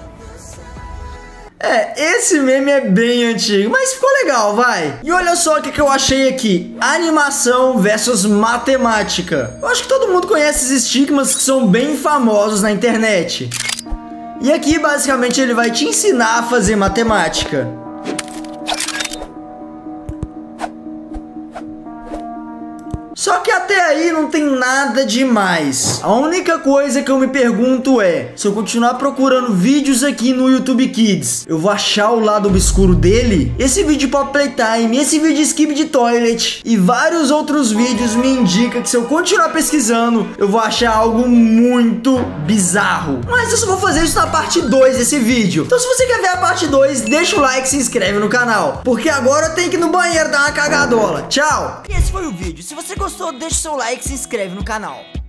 É, esse meme é bem antigo, mas ficou legal, vai. E olha só o que, que eu achei aqui: animação versus matemática. Eu acho que todo mundo conhece esses estigmas que são bem famosos na internet. E aqui, basicamente, ele vai te ensinar a fazer matemática. Não tem nada demais. A única coisa que eu me pergunto é: se eu continuar procurando vídeos aqui no YouTube Kids, eu vou achar o lado obscuro dele? Esse vídeo Pop Playtime, esse vídeo Skip de Toilet e vários outros vídeos me indicam que se eu continuar pesquisando, eu vou achar algo muito bizarro. Mas eu só vou fazer isso na parte 2 desse vídeo. Então se você quer ver a parte 2, deixa o like e se inscreve no canal. Porque agora eu tenho que ir no banheiro dar uma cagadola. Tchau! E esse foi o vídeo. Se você gostou, deixa o seu like se inscreve no canal.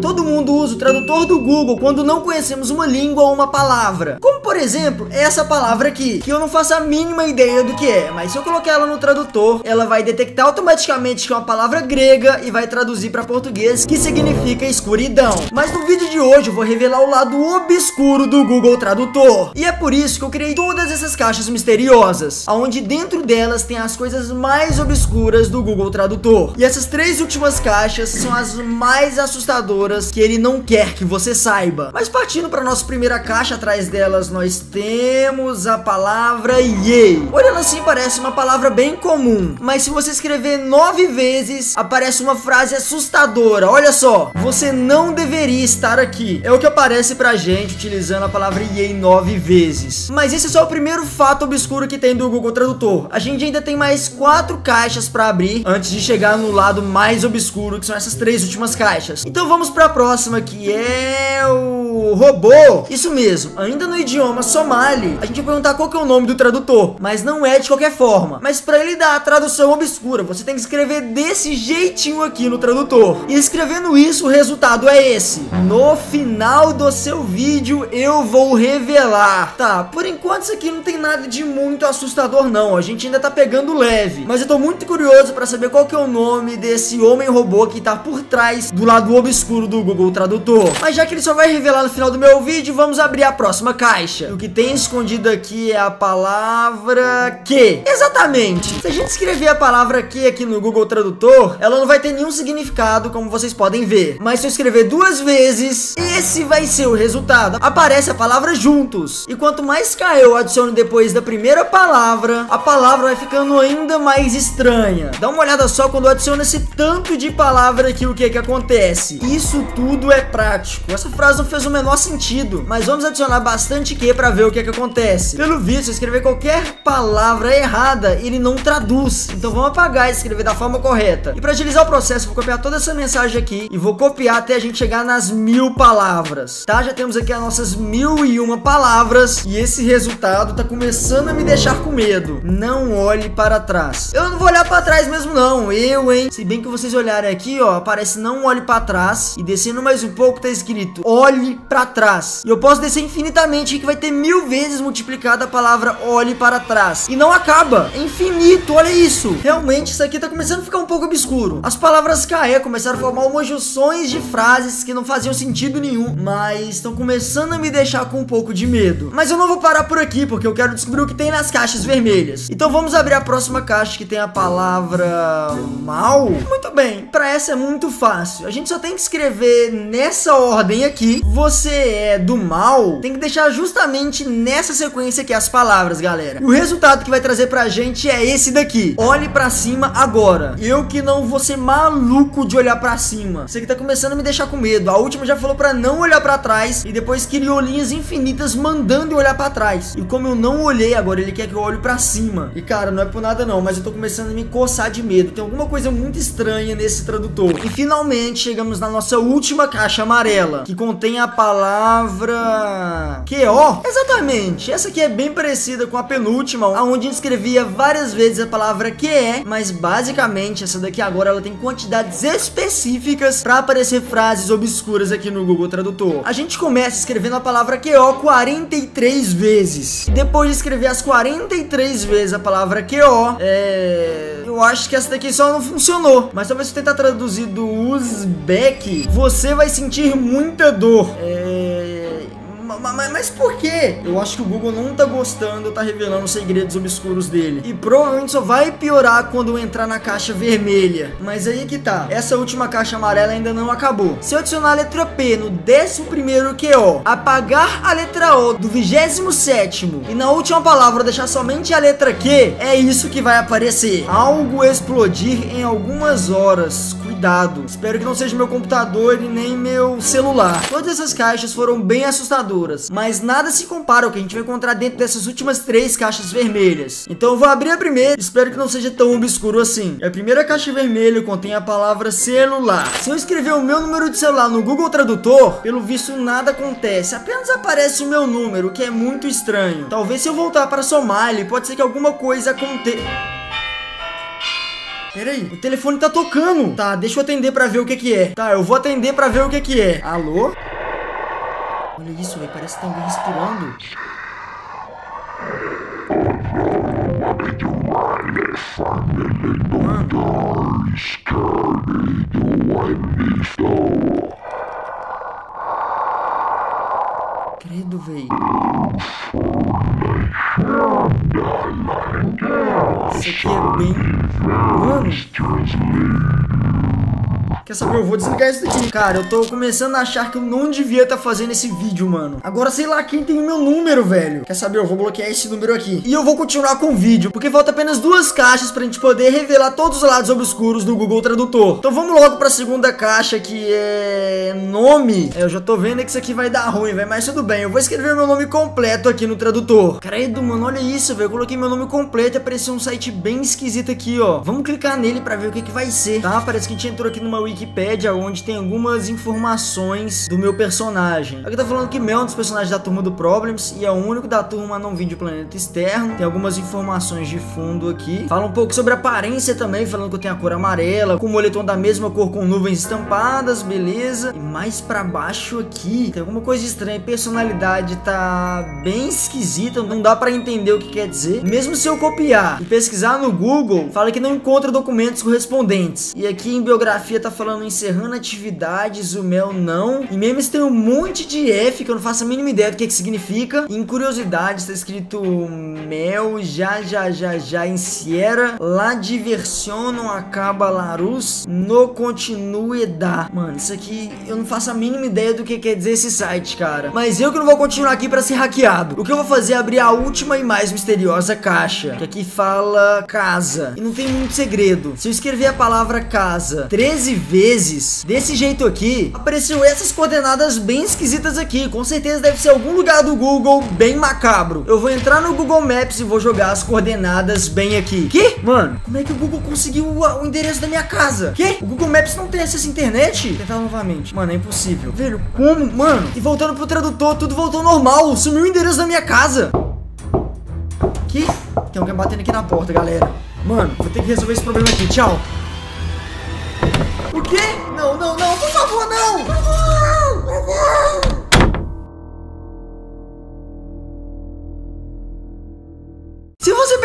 Todo mundo usa o tradutor do Google quando não conhecemos uma língua ou uma palavra. Como, por exemplo, essa palavra aqui, que eu não faço a mínima ideia do que é, mas se eu colocar ela no tradutor, ela vai detectar automaticamente que é uma palavra grega e vai traduzir para português, que significa escuridão. Mas no vídeo de hoje eu vou revelar o lado obscuro do Google Tradutor. E é por isso que eu criei todas essas caixas misteriosas, onde dentro delas tem as coisas mais obscuras do Google Tradutor. E essas três últimas caixas são as mais assustadoras que ele não quer que você saiba. Mas partindo para nossa primeira caixa, atrás delas nós temos a palavra yay. Olhando assim parece uma palavra bem comum, mas se você escrever nove vezes, aparece uma frase assustadora. Olha só, você não deveria estar aqui. É o que aparece pra gente utilizando a palavra yay nove vezes. Mas esse é só o primeiro fato obscuro que tem do Google Tradutor. A gente ainda tem mais quatro caixas para abrir antes de chegar no lado mais obscuro, que são essas três últimas caixas. Então vamos para a próxima, que é o robô. Isso mesmo, ainda no idioma somali, a gente vai perguntar qual que é o nome do tradutor, mas não é de qualquer forma. Mas para ele dar a tradução obscura, você tem que escrever desse jeitinho aqui no tradutor. E escrevendo isso, o resultado é esse. No final do seu vídeo, eu vou revelar. Tá, por enquanto isso aqui não tem nada de muito assustador não, a gente ainda tá pegando leve. Mas eu tô muito curioso para saber qual que é o nome desse homem robô que tá por trás do lado obscuro do Google Tradutor. Mas já que ele só vai revelar no final do meu vídeo, vamos abrir a próxima caixa. O que tem escondido aqui é a palavra que. Exatamente. Se a gente escrever a palavra que aqui no Google Tradutor, ela não vai ter nenhum significado, como vocês podem ver. Mas se eu escrever duas vezes, esse vai ser o resultado. Aparece a palavra juntos. E quanto mais K eu adiciono depois da primeira palavra, a palavra vai ficando ainda mais estranha. Dá uma olhada só quando eu adiciono esse tanto de palavra aqui, o que que acontece. Isso tudo é prático. Essa frase não fez o menor sentido, mas vamos adicionar bastante que para ver o que que acontece. Pelo visto, escrever qualquer palavra errada, ele não traduz. Então vamos apagar e escrever da forma correta. E para agilizar o processo, vou copiar toda essa mensagem aqui e vou copiar até a gente chegar nas mil palavras, tá? Já temos aqui as nossas mil e uma palavras e esse resultado tá começando a me deixar com medo. Não olhe para trás. Eu não vou olhar para trás mesmo não, eu, hein? Se bem que vocês olharem aqui, ó, aparece não olhe para trás e descendo mais um pouco tá escrito olhe para trás. E eu posso descer infinitamente que vai ter mil vezes multiplicada a palavra olhe para trás. E não acaba, é infinito, olha isso. Realmente isso aqui tá começando a ficar um pouco obscuro. As palavras KE começaram a formar umas junções de frases que não faziam sentido nenhum, mas estão começando a me deixar com um pouco de medo. Mas eu não vou parar por aqui, porque eu quero descobrir o que tem nas caixas vermelhas. Então vamos abrir a próxima caixa que tem a palavra mal. Muito bem, para essa é muito fácil. A gente só tem que escrever nessa ordem aqui. Você é do mal, tem que deixar justamente nessa sequência aqui as palavras, galera. E o resultado que vai trazer pra gente é esse daqui. Olhe pra cima agora. Eu que não vou ser maluco de olhar pra cima. Isso aqui tá começando a me deixar com medo. A última já falou pra não olhar pra trás e depois criou linhas infinitas mandando eu olhar pra trás. E como eu não olhei agora, ele quer que eu olhe pra cima. E cara, não é por nada não, mas eu tô começando a me coçar de medo. Tem alguma coisa muito estranha nesse tradutor. E finalmente chegamos na nossa última caixa amarela, que contém a palavra QO. Exatamente. Essa aqui é bem parecida com a penúltima, onde escrevia várias vezes a palavra QE, mas basicamente essa daqui agora ela tem quantidades específicas para aparecer frases obscuras aqui no Google Tradutor. A gente começa escrevendo a palavra QO 43 vezes. Depois de escrever as 43 vezes a palavra QO, é... eu acho que essa daqui só não funcionou. Mas talvez se tentar traduzir do Uzbek, você vai sentir muita dor. É... Mas, mas, por quê? Eu acho que o Google não tá gostando, tá revelando os segredos obscuros dele. E provavelmente só vai piorar quando entrar na caixa vermelha. Mas aí que tá. Essa última caixa amarela ainda não acabou. Se eu adicionar a letra P no 11 QO, apagar a letra O do 27 e na última palavra deixar somente a letra Q, é isso que vai aparecer. Algo explodir em algumas horas. Cuidado. Espero que não seja meu computador e nem meu celular. Todas essas caixas foram bem assustadoras, mas nada se compara ao que a gente vai encontrar dentro dessas últimas três caixas vermelhas. Então eu vou abrir a primeira, espero que não seja tão obscuro assim. A primeira caixa vermelha contém a palavra celular. Se eu escrever o meu número de celular no Google Tradutor, pelo visto nada acontece, apenas aparece o meu número, que é muito estranho. Talvez se eu voltar para Somali, pode ser que alguma coisa aconteça. Peraí, o telefone tá tocando. Tá, deixa eu atender pra ver o que que é. Tá, eu vou atender pra ver o que que é. Alô? Olha isso, velho, parece que tá alguém respirando. Mano. Credo, velho. Isso aqui é bem... Mano. Quer saber? Eu vou desligar isso daqui. Cara, eu tô começando a achar que eu não devia estar tá fazendo esse vídeo, mano. Agora, sei lá quem tem o meu número, velho. Quer saber? Eu vou bloquear esse número aqui. E eu vou continuar com o vídeo, porque falta apenas duas caixas pra gente poder revelar todos os lados obscuros do Google Tradutor. Então vamos logo pra segunda caixa, que é... Nome. É, eu já tô vendo que isso aqui vai dar ruim, velho. Mas tudo bem. Eu vou escrever meu nome completo aqui no tradutor. Credo, mano. Olha isso, velho. Eu coloquei meu nome completo e apareceu um site bem esquisito aqui, ó. Vamos clicar nele pra ver o que que vai ser, tá? Parece que a gente entrou aqui numa wiki Wikipedia, onde tem algumas informações do meu personagem. Aqui tá falando que Mel é um dos personagens da turma do Problems e é o único da turma a não vir de planeta externo. Tem algumas informações de fundo aqui. Fala um pouco sobre aparência também, falando que eu tenho a cor amarela, com o moletom da mesma cor com nuvens estampadas, beleza. E mais pra baixo aqui, tem alguma coisa estranha. Personalidade tá bem esquisita, não dá pra entender o que quer dizer. Mesmo se eu copiar e pesquisar no Google, fala que não encontra documentos correspondentes. E aqui em biografia tá falando encerrando atividades, o mel não. E memes tem um monte de F que eu não faço a mínima ideia do que, que significa. Em curiosidades tá escrito mel, já, já, já, já, enciera, lá diversionam, acaba larus, no continue da. Mano, isso aqui eu não faço a mínima ideia do que quer dizer esse site, cara. Mas eu que não vou continuar aqui pra ser hackeado. O que eu vou fazer é abrir a última e mais misteriosa caixa, que aqui fala casa. E não tem muito segredo. Se eu escrever a palavra casa 13 vezes, desse jeito aqui, apareceu essas coordenadas bem esquisitas aqui. Com certeza deve ser algum lugar do Google bem macabro. Eu vou entrar no Google Maps e vou jogar as coordenadas bem aqui. Que? Mano, como é que o Google conseguiu o, o endereço da minha casa? Que? O Google Maps não tem acesso à internet? Vou tentar novamente. Mano, é impossível. Velho, como? Mano, e voltando pro tradutor, tudo voltou normal. Sumiu o endereço da minha casa. Que? Tem alguém batendo aqui na porta, galera. Mano, vou ter que resolver esse problema aqui. Tchau. Quê? Não, não, não. Por favor, não. Por favor, por favor.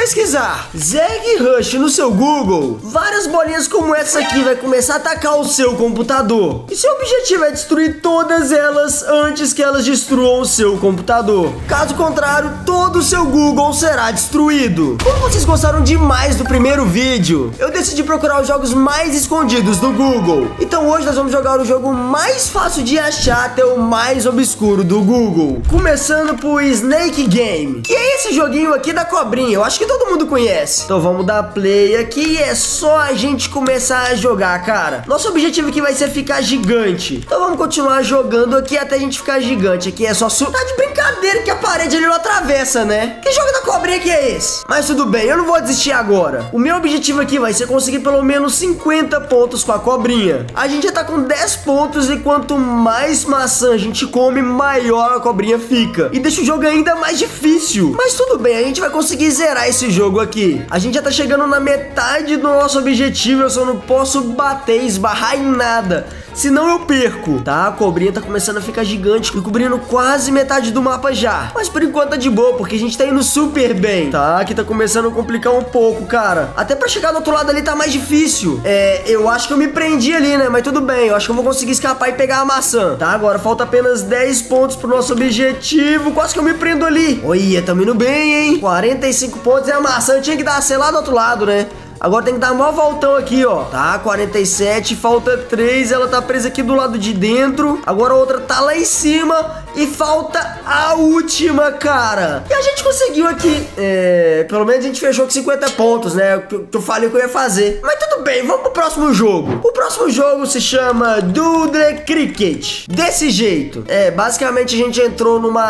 Pesquisar Zeg Rush no seu Google, várias bolinhas como essa aqui vai começar a atacar o seu computador. E seu objetivo é destruir todas elas antes que elas destruam o seu computador. Caso contrário, todo o seu Google será destruído. Como vocês gostaram demais do primeiro vídeo, eu decidi procurar os jogos mais escondidos do Google. Então hoje nós vamos jogar o jogo mais fácil de achar até o mais obscuro do Google. Começando por Snake Game, que é esse joguinho aqui da cobrinha eu acho que todo mundo conhece. Então vamos dar play aqui e é só a gente começar a jogar, cara. Nosso objetivo aqui vai ser ficar gigante. Então vamos continuar jogando aqui até a gente ficar gigante. Aqui é só su... Tá de brincadeira que a parede ali não atravessa, né? Que jogo da cobrinha que é esse? Mas tudo bem, eu não vou desistir agora. O meu objetivo aqui vai ser conseguir pelo menos 50 pontos com a cobrinha. A gente já tá com 10 pontos e quanto mais maçã a gente come, maior a cobrinha fica. E deixa o jogo ainda mais difícil. Mas tudo bem, a gente vai conseguir zerar esse jogo aqui. A gente já tá chegando na metade do nosso objetivo, eu só não posso bater, esbarrar em nada. Senão eu perco, tá? A cobrinha tá começando a ficar gigante e cobrindo quase metade do mapa já. Mas por enquanto tá de boa, porque a gente tá indo super bem, tá? Aqui tá começando a complicar um pouco, cara. Até pra chegar do outro lado ali tá mais difícil. É, eu acho que eu me prendi ali, né? Mas tudo bem, eu acho que eu vou conseguir escapar e pegar a maçã, tá? Agora falta apenas 10 pontos pro nosso objetivo. Quase que eu me prendo ali. Olha, tamo indo bem, hein? 45 pontos e a maçã tinha que dar, sei lá, do outro lado, né? Agora tem que dar um maior voltão aqui, ó. Tá, 47, falta 3. Ela tá presa aqui do lado de dentro. Agora a outra tá lá em cima. E falta a última, cara. E a gente conseguiu aqui. É, pelo menos a gente fechou com 50 pontos, né? Que, que eu falei que eu ia fazer. Mas tudo bem, vamos pro próximo jogo. O próximo jogo se chama Doodle Cricket. Desse jeito. É, basicamente a gente entrou numa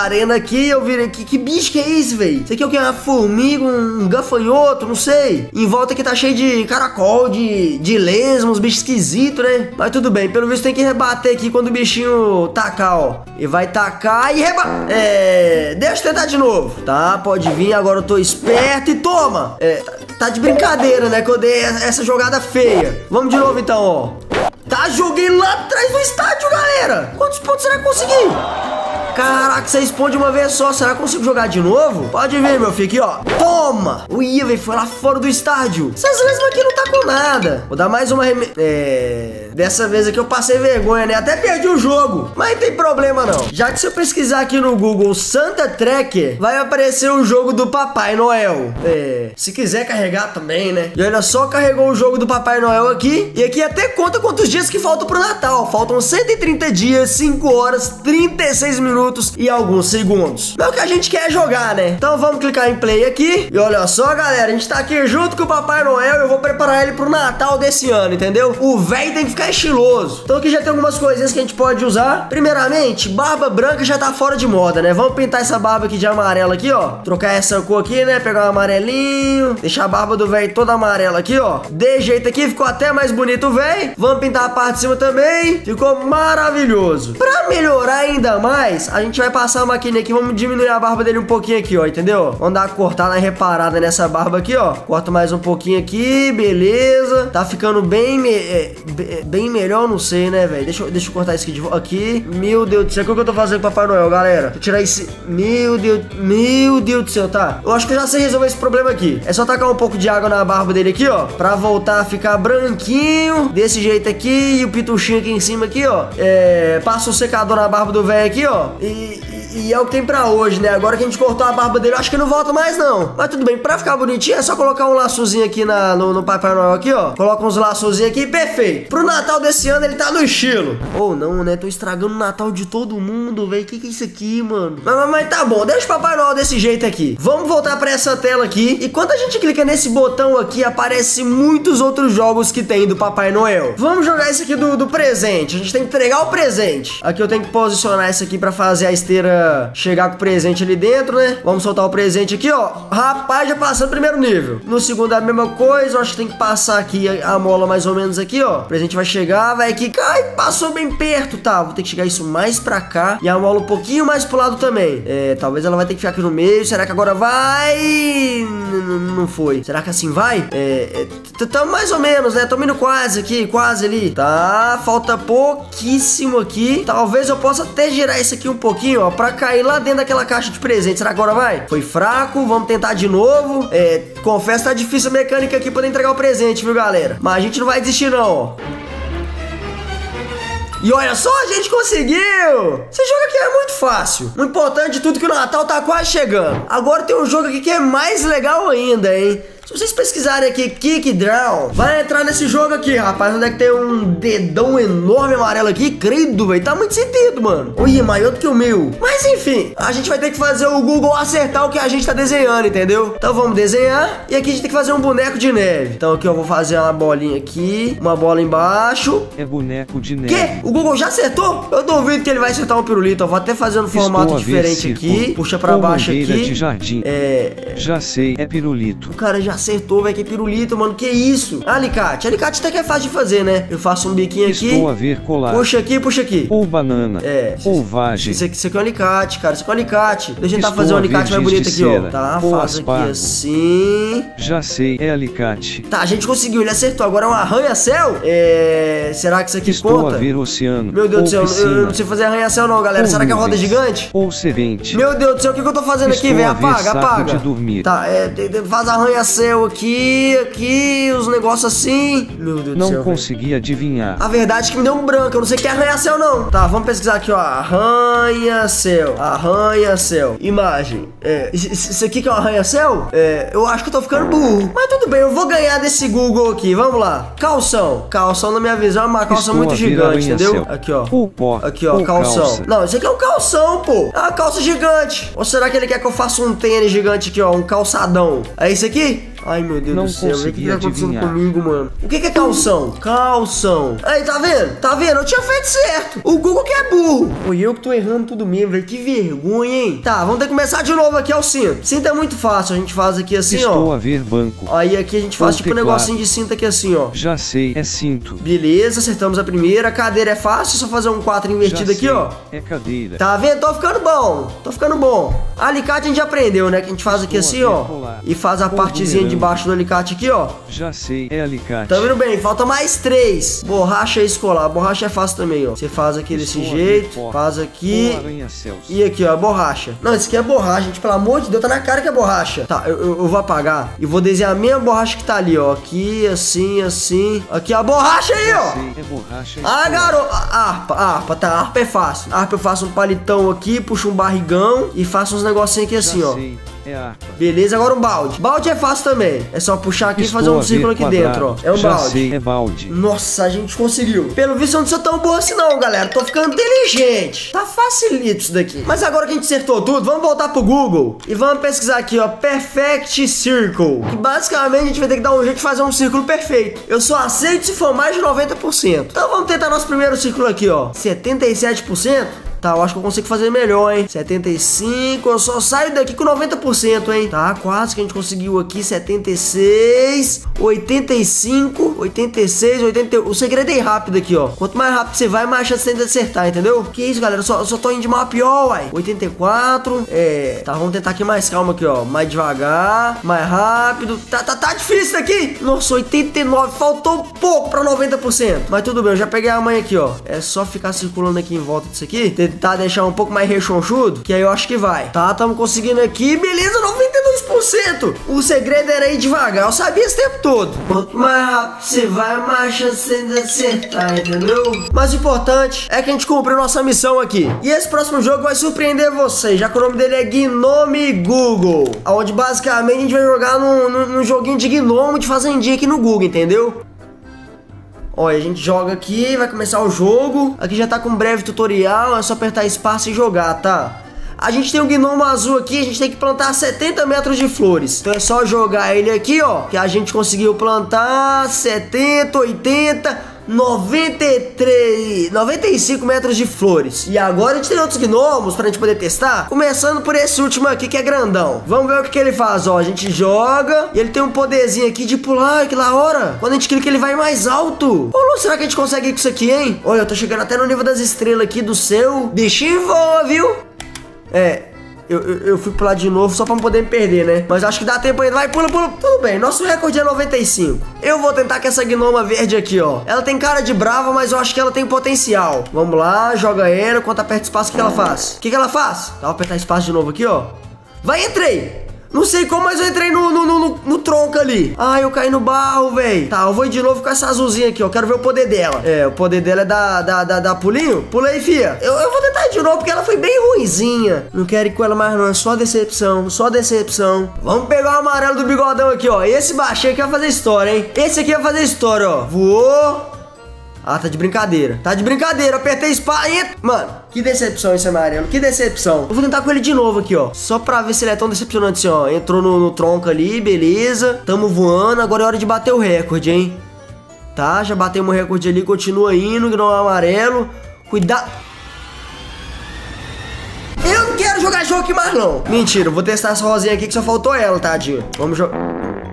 arena aqui. Eu virei aqui. Que bicho que é isso, velho? Isso aqui é o que? Uma formiga, um gafanhoto, não sei. Em volta aqui tá cheio de caracol, de, de lesma, uns bichos esquisitos, né? Mas tudo bem, pelo visto tem que rebater aqui quando o bichinho tacar, ó. E vai tacar e reba... É... Deixa eu tentar de novo. Tá, pode vir, agora eu tô esperto e toma! É, tá de brincadeira, né? Que eu dei essa jogada feia. Vamos de novo então, ó. Tá, joguei lá atrás do estádio, galera! Quantos pontos será que consegui? Caraca, você responde uma vez só. Será que eu consigo jogar de novo? Pode vir, meu filho, aqui, ó. Toma! O Ivy foi lá fora do estádio. Essas lesmas aqui não tá com nada. Vou dar mais uma reme... É... Dessa vez aqui eu passei vergonha, né? Até perdi o jogo. Mas não tem problema, não. Já que se eu pesquisar aqui no Google Santa Tracker, vai aparecer o jogo do Papai Noel. É... Se quiser carregar também, né? E olha só, carregou o jogo do Papai Noel aqui. E aqui até conta quantos dias que faltam pro Natal. Faltam 130 dias, 5 horas, 36 minutos e alguns segundos. É o que a gente quer jogar, né? Então vamos clicar em play aqui. E olha só, galera, a gente tá aqui junto com o Papai Noel. Eu vou preparar ele pro Natal desse ano, entendeu? O velho tem que ficar estiloso. Então aqui já tem algumas coisinhas que a gente pode usar. Primeiramente, barba branca já tá fora de moda, né? Vamos pintar essa barba aqui de amarelo aqui, ó. Trocar essa cor aqui, né? Pegar um amarelinho. Deixar a barba do velho toda amarela aqui, ó. De jeito aqui, ficou até mais bonito o velho. Vamos pintar a parte de cima também. Ficou maravilhoso. Pra melhorar ainda mais, a gente vai passar a maquininha aqui, vamos diminuir a barba dele um pouquinho aqui, ó, entendeu? Vamos dar uma cortada reparada nessa barba aqui, ó. Corta mais um pouquinho aqui, beleza. Tá ficando bem, me, é, bem melhor, não sei, né, velho? Deixa, eu- deixa eu cortar isso aqui de volta. Aqui. Meu Deus do céu, o que eu tô fazendo com o Papai Noel, galera? Vou tirar esse. Meu Deus. Meu Deus do céu, tá? Eu acho que eu já sei resolver esse problema aqui. É só tacar um pouco de água na barba dele aqui, ó. Pra voltar a ficar branquinho. Desse jeito aqui. E o pituchinho aqui em cima, aqui, ó. É. Passa um secador na barba do velho aqui, ó. E. e- é o que tem pra hoje, né? Agora que a gente cortou a barba dele, eu acho que não volta mais, não. Mas tudo bem, pra ficar bonitinho, é só colocar um laçozinho aqui na, no, no Papai Noel aqui, ó. Coloca uns laçozinhos aqui, perfeito. Pro Natal desse ano, ele tá no estilo. Ou não, né? Tô estragando o Natal de todo mundo, velho. Que que é isso aqui, mano? Mas, mas, mas tá bom, deixa o Papai Noel desse jeito aqui. Vamos voltar pra essa tela aqui. E quando a gente clica nesse botão aqui, aparece muitos outros jogos que tem do Papai Noel. Vamos jogar esse aqui do, do presente. A gente tem que entregar o presente. Aqui eu tenho que posicionar isso aqui pra fazer a esteira chegar com o presente ali dentro, né? Vamos soltar o presente aqui, ó. Rapaz, já passando o primeiro nível. No segundo é a mesma coisa. Eu acho que tem que passar aqui a, mola mais ou menos aqui, ó. O presente vai chegar, vai aqui. Ai, passou bem perto, tá? Vou ter que chegar isso mais pra cá. E a mola um pouquinho mais pro lado também. É, talvez ela vai ter que ficar aqui no meio. Será que agora vai? Não foi. Será que assim vai? É, é, tamo mais ou menos, né? Tamo indo quase aqui, quase ali. Tá, falta pouquíssimo aqui. Talvez eu possa até girar isso aqui um pouquinho, ó, pra cair lá dentro daquela caixa de presente. Será que agora vai? Foi fraco, vamos tentar de novo. É, confesso que tá difícil a mecânica aqui poder entregar o presente, viu, galera? Mas a gente não vai desistir, não, ó. E olha só, a gente conseguiu! Esse jogo aqui é muito fácil. O importante de tudo é que o Natal tá quase chegando. Agora tem um jogo aqui que é mais legal ainda, hein? Se vocês pesquisarem aqui Kick Drown, vai entrar nesse jogo aqui, rapaz. Onde é que tem um dedão enorme amarelo aqui? Credo, velho. Tá muito sentido, mano. Ui, é maior do que o meu. Mas enfim, a gente vai ter que fazer o Google acertar o que a gente tá desenhando, entendeu? Então vamos desenhar. E aqui a gente tem que fazer um boneco de neve. Então aqui eu vou fazer uma bolinha aqui, uma bola embaixo. É boneco de neve. Quê? O Google já acertou? Eu duvido que ele vai acertar um pirulito. Eu vou até fazer um formato diferente aqui. Puxa pra baixo aqui. de jardim. É. Já sei, é pirulito. O cara já acertou, velho. Que pirulito, mano. Que isso? Alicate. Alicate até que é fácil de fazer, né? Eu faço um biquinho aqui. Estou a ver colar. Puxa aqui, puxa aqui. Ou banana. É. Ou vagem. Isso aqui, isso aqui é um alicate, cara. Isso aqui é um alicate. Deixa eu tentar Estou fazer um alicate mais bonito aqui, ó. Tá, Ou faz aqui aspargo. assim. Já sei, é alicate. Tá, a gente conseguiu, ele acertou. Agora é um arranha-céu? É. Será que isso aqui Estou conta? a ver oceano. Meu Deus ou do céu, eu- eu não sei fazer arranha-céu, não, galera. Ou Será que é roda gigante? Ou serpente. Meu Deus do céu, o que, que eu tô fazendo aqui, Estou velho? a ver Apaga, apaga. de dormir. Tá, é, faz arranha-céu aqui, aqui, os negócios assim. Meu Deus do Não céu. velho. consegui adivinhar. A verdade é que me deu um branco, eu não sei o que é arranha-céu, não. Tá, vamos pesquisar aqui, ó. Arranha-céu. Arranha-céu. Imagem. É, isso, aqui que é um arranha-céu? É, eu acho que eu tô ficando burro. Mas tudo bem, eu vou ganhar desse Google aqui. Vamos lá. Calção. Calção, na minha visão, é uma calça Estou muito gigante, entendeu? Aqui, ó. Ou pó. Aqui, ó, calção. calça. Não, isso aqui é um calção, pô. É uma calça gigante. Ou será que ele quer que eu faça um tênis gigante aqui, ó? Um calçadão. É isso aqui? Ai, meu Deus Não do céu. O que que tá acontecendo comigo, mano? O que que é calção? Calção. Aí, tá vendo? Tá vendo? Eu tinha feito certo. O Google que é burro. Foi eu que tô errando tudo mesmo, velho. Que vergonha, hein? Tá, vamos ter que começar de novo aqui, ó, o cinto. Cinto é muito fácil. A gente faz aqui assim, Estou ó. a ver banco. Aí aqui a gente faz tipo um negocinho de cinto aqui assim, ó. Já sei, é cinto. Beleza, acertamos a primeira. A cadeira é fácil, só fazer um 4 invertido Já aqui, sei, ó. É cadeira. Tá vendo? Tô ficando bom. Tô ficando bom. Alicate a gente já aprendeu, né? Que a gente faz aqui assim, ó. E faz a partezinha de bumerangue. baixo do alicate aqui, ó. Já sei, é alicate. Tá vendo bem? Falta mais três. Borracha escolar. Borracha é fácil também, ó. Você faz aqui desse a jeito. Faz aqui. E aqui, ó, borracha. Não, isso aqui é borracha, gente. Pelo amor de Deus, tá na cara que é borracha. Tá, eu, eu, eu vou apagar e vou desenhar a mesma borracha que tá ali, ó. Aqui, assim, assim. Aqui, a borracha aí, ó. Sei, é borracha. Ah, escolar. garoto. A- Harpa, harpa, tá. Harpa é fácil. Harpa eu faço um palitão aqui, puxo um barrigão e faço uns negocinhos aqui assim, ó. É harpa. Beleza, agora um balde. Balde é fácil também. É só puxar aqui e Estou fazer um círculo aqui quadrado. dentro, ó. É um Já balde. sei, é balde. Nossa, a gente conseguiu. Pelo visto, eu não sou tão bom assim não, galera. Tô ficando inteligente. Tá facilito isso daqui. Mas agora que a gente acertou tudo, vamos voltar pro Google e vamos pesquisar aqui, ó, Perfect Circle. Que basicamente a gente vai ter que dar um jeito de fazer um círculo perfeito. Eu só aceito se for mais de 90%. Então vamos tentar nosso primeiro círculo aqui, ó. 77%. Tá, eu acho que eu consigo fazer melhor, hein? 75, eu só saio daqui com 90%, hein? Tá, quase que a gente conseguiu aqui. 76, 85, 86, 80. O segredo é rápido aqui, ó. Quanto mais rápido você vai, mais chance você tem de acertar, entendeu? Que isso, galera? Eu só, eu só tô indo de mal pior, uai. 84, é. Tá, vamos tentar aqui mais calma aqui, ó. Mais devagar, mais rápido. Tá, tá, tá difícil aqui. Nossa, 89, faltou pouco pra 90%. Mas tudo bem, eu já peguei a mãe aqui, ó. É só ficar circulando aqui em volta disso aqui. Tentar deixar um pouco mais rechonchudo, que aí eu acho que vai. Tá, estamos conseguindo aqui. Beleza, 92%. O segredo era ir devagar. Eu sabia esse tempo todo. Quanto mais rápido você vai, mais chance de acertar, entendeu? Mas o importante é que a gente cumpriu nossa missão aqui. E esse próximo jogo vai surpreender vocês, já que o nome dele é Gnome Google. Onde basicamente a gente vai jogar num, num, num joguinho de gnomo de fazendinha aqui no Google, entendeu? Olha, a gente joga aqui, vai começar o jogo. Aqui já tá com um breve tutorial, é só apertar espaço e jogar, tá? A gente tem um gnomo azul aqui, a gente tem que plantar 70 metros de flores. Então é só jogar ele aqui, ó, que a gente conseguiu plantar 70, 80... 93, 95 metros de flores. E agora a gente tem outros gnomos pra gente poder testar. Começando por esse último aqui que é grandão. Vamos ver o que, que ele faz, ó. A gente joga e ele tem um poderzinho aqui de pular. Que da hora. Quando a gente clica, ele vai mais alto. Ô, será que a gente consegue ir com isso aqui, hein? Olha, eu tô chegando até no nível das estrelas aqui do céu. Bichinho voa, viu? É, eu, eu, eu, fui pular de novo só pra não poder me perder, né? Mas acho que dá tempo ainda. Vai, pula, pula. Tudo bem, nosso recorde é 95. Eu vou tentar com essa gnoma verde aqui, ó. Ela tem cara de brava, mas eu acho que ela tem potencial. Vamos lá, joga ela. Quando aperta espaço, o que ela faz? O que, que ela faz? Tá, vou apertar espaço de novo aqui, ó. Vai, entrei! Não sei como, mas eu entrei no, no, no, no tronco ali. Ai, eu caí no barro, velho. Tá, eu vou de novo com essa azulzinha aqui, ó. Quero ver o poder dela. É, o poder dela é da, da, da, da pulinho. Pula aí, fia. Eu, eu vou tentar de novo, porque ela foi bem ruinzinha. Não quero ir com ela mais, não. É só decepção, só decepção. Vamos pegar o amarelo do bigodão aqui, ó. Esse baixinho aqui vai fazer história, hein? Esse aqui vai fazer história, ó. Voou. Ah, tá de brincadeira. Tá de brincadeira. Apertei espaço. Mano, que decepção esse amarelo. Que decepção. Eu vou tentar com ele de novo aqui, ó. Só pra ver se ele é tão decepcionante assim, ó. Entrou no, no tronco ali, beleza. Tamo voando. Agora é hora de bater o recorde, hein? Tá, já batemos o recorde ali. Continua indo, que não é amarelo. Cuidado. Eu não quero jogar jogo aqui mais, não. Mentira, vou testar essa rosinha aqui que só faltou ela, tadinho. Vamos jogar.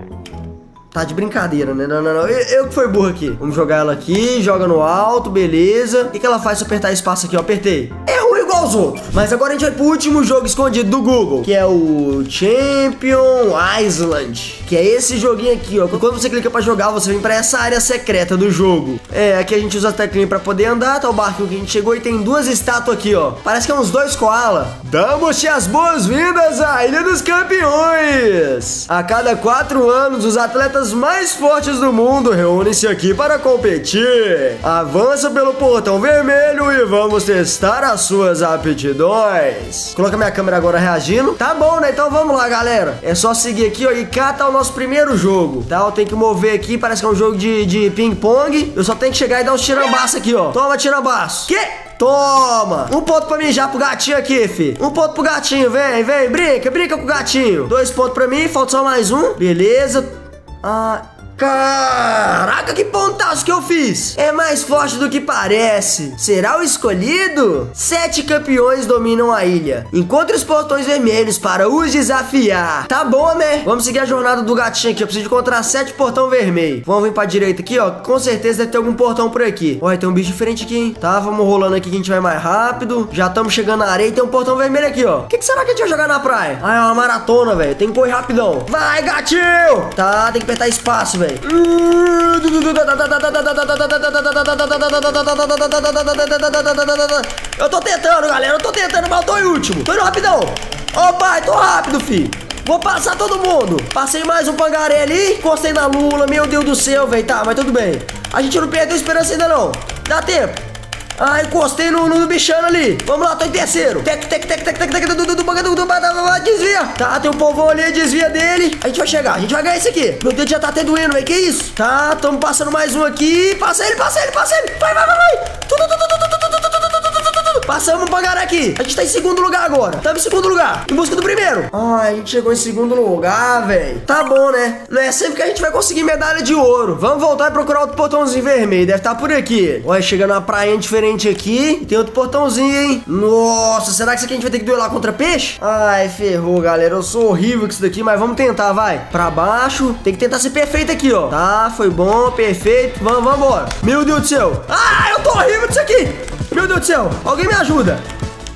Tá de brincadeira, né? Não, não, não. Eu, que fui burro aqui. Vamos jogar ela aqui, joga no alto, beleza. O que, que ela faz se eu apertar espaço aqui, ó? Apertei. É ruim outros. Mas agora a gente vai pro último jogo escondido do Google, que é o Champion Island. Que é esse joguinho aqui, ó. Quando você clica pra jogar, você vem pra essa área secreta do jogo. É, aqui a gente usa a teclinha pra poder andar. Tá o barco que a gente chegou e tem duas estátuas aqui, ó. Parece que é uns dois koala. Damos-te as boas-vindas à Ilha dos Campeões. A cada quatro anos, os atletas mais fortes do mundo reúnem-se aqui para competir. Avança pelo portão vermelho e vamos testar as suas aptidões. Coloca minha câmera agora reagindo. Tá bom, né? Então vamos lá, galera. É só seguir aqui, ó, e cá tá o nosso primeiro jogo, tá? Eu tenho que mover aqui, parece que é um jogo de, de ping-pong. Eu só tenho que chegar e dar uns tirambaço aqui, ó. Toma, tirambaço. Que? Toma! Um ponto pra mim já pro gatinho aqui, fi. Um ponto pro gatinho, vem, vem, brinca, brinca com o gatinho. Dois pontos pra mim, falta só mais um. Beleza. Ah, Caraca, que pontaço que eu fiz! É mais forte do que parece. Será o escolhido? Sete campeões dominam a ilha. Encontre os portões vermelhos para os desafiar. Tá bom, né? Vamos seguir a jornada do gatinho aqui. Eu preciso encontrar sete portão vermelho. Vamos vir pra direita aqui, ó. Com certeza deve ter algum portão por aqui. Olha, tem um bicho diferente aqui, hein? Tá, vamos rolando aqui que a gente vai mais rápido. Já estamos chegando na areia tem um portão vermelho aqui, ó. O que, que, será que a gente vai jogar na praia? Ah, é uma maratona, velho. Tem que correr rapidão. Vai, gatinho! Tá, tem que apertar espaço, velho Eu tô tentando, galera. Eu tô tentando, mas eu tô em último. Tô indo rapidão. Ó, pai, tô rápido, filho. Vou passar todo mundo. Passei mais um pangaré ali. Encostei na lula. Meu Deus do céu, velho. Tá, mas tudo bem. A gente não perdeu esperança ainda, não. Dá tempo. Ah, encostei no, no bichano ali. Vamos lá, tô em terceiro. Tec, tec, tec, tec, tec, tec, do, do, do, do, do, desvia. Tá, tem um povão ali, desvia dele. A gente vai chegar, a gente vai ganhar esse aqui. Meu dedo já tá até doendo, velho. Que isso? Tá, tamo passando mais um aqui. Passa ele, passa ele, passa ele. Vai, vai, vai, vai. Passamos pra galera aqui. A gente tá em segundo lugar agora. Tamo em segundo lugar. Em busca do primeiro. Ai, a gente chegou em segundo lugar, velho. Tá bom, né? Não é sempre que a gente vai conseguir medalha de ouro. Vamos voltar e procurar outro portãozinho vermelho. Deve estar por aqui. Olha, chegando uma praia diferente aqui. Tem outro portãozinho, hein? Nossa, será que isso aqui a gente vai ter que duelar contra peixe? Ai, ferrou, galera. Eu sou horrível com isso daqui, mas vamos tentar, vai. Pra baixo. Tem que tentar ser perfeito aqui, ó. Tá, foi bom, perfeito. Vamos, vamos embora. Meu Deus do céu. Ah, eu tô horrível disso aqui. Meu Deus do céu. Alguém me ajuda.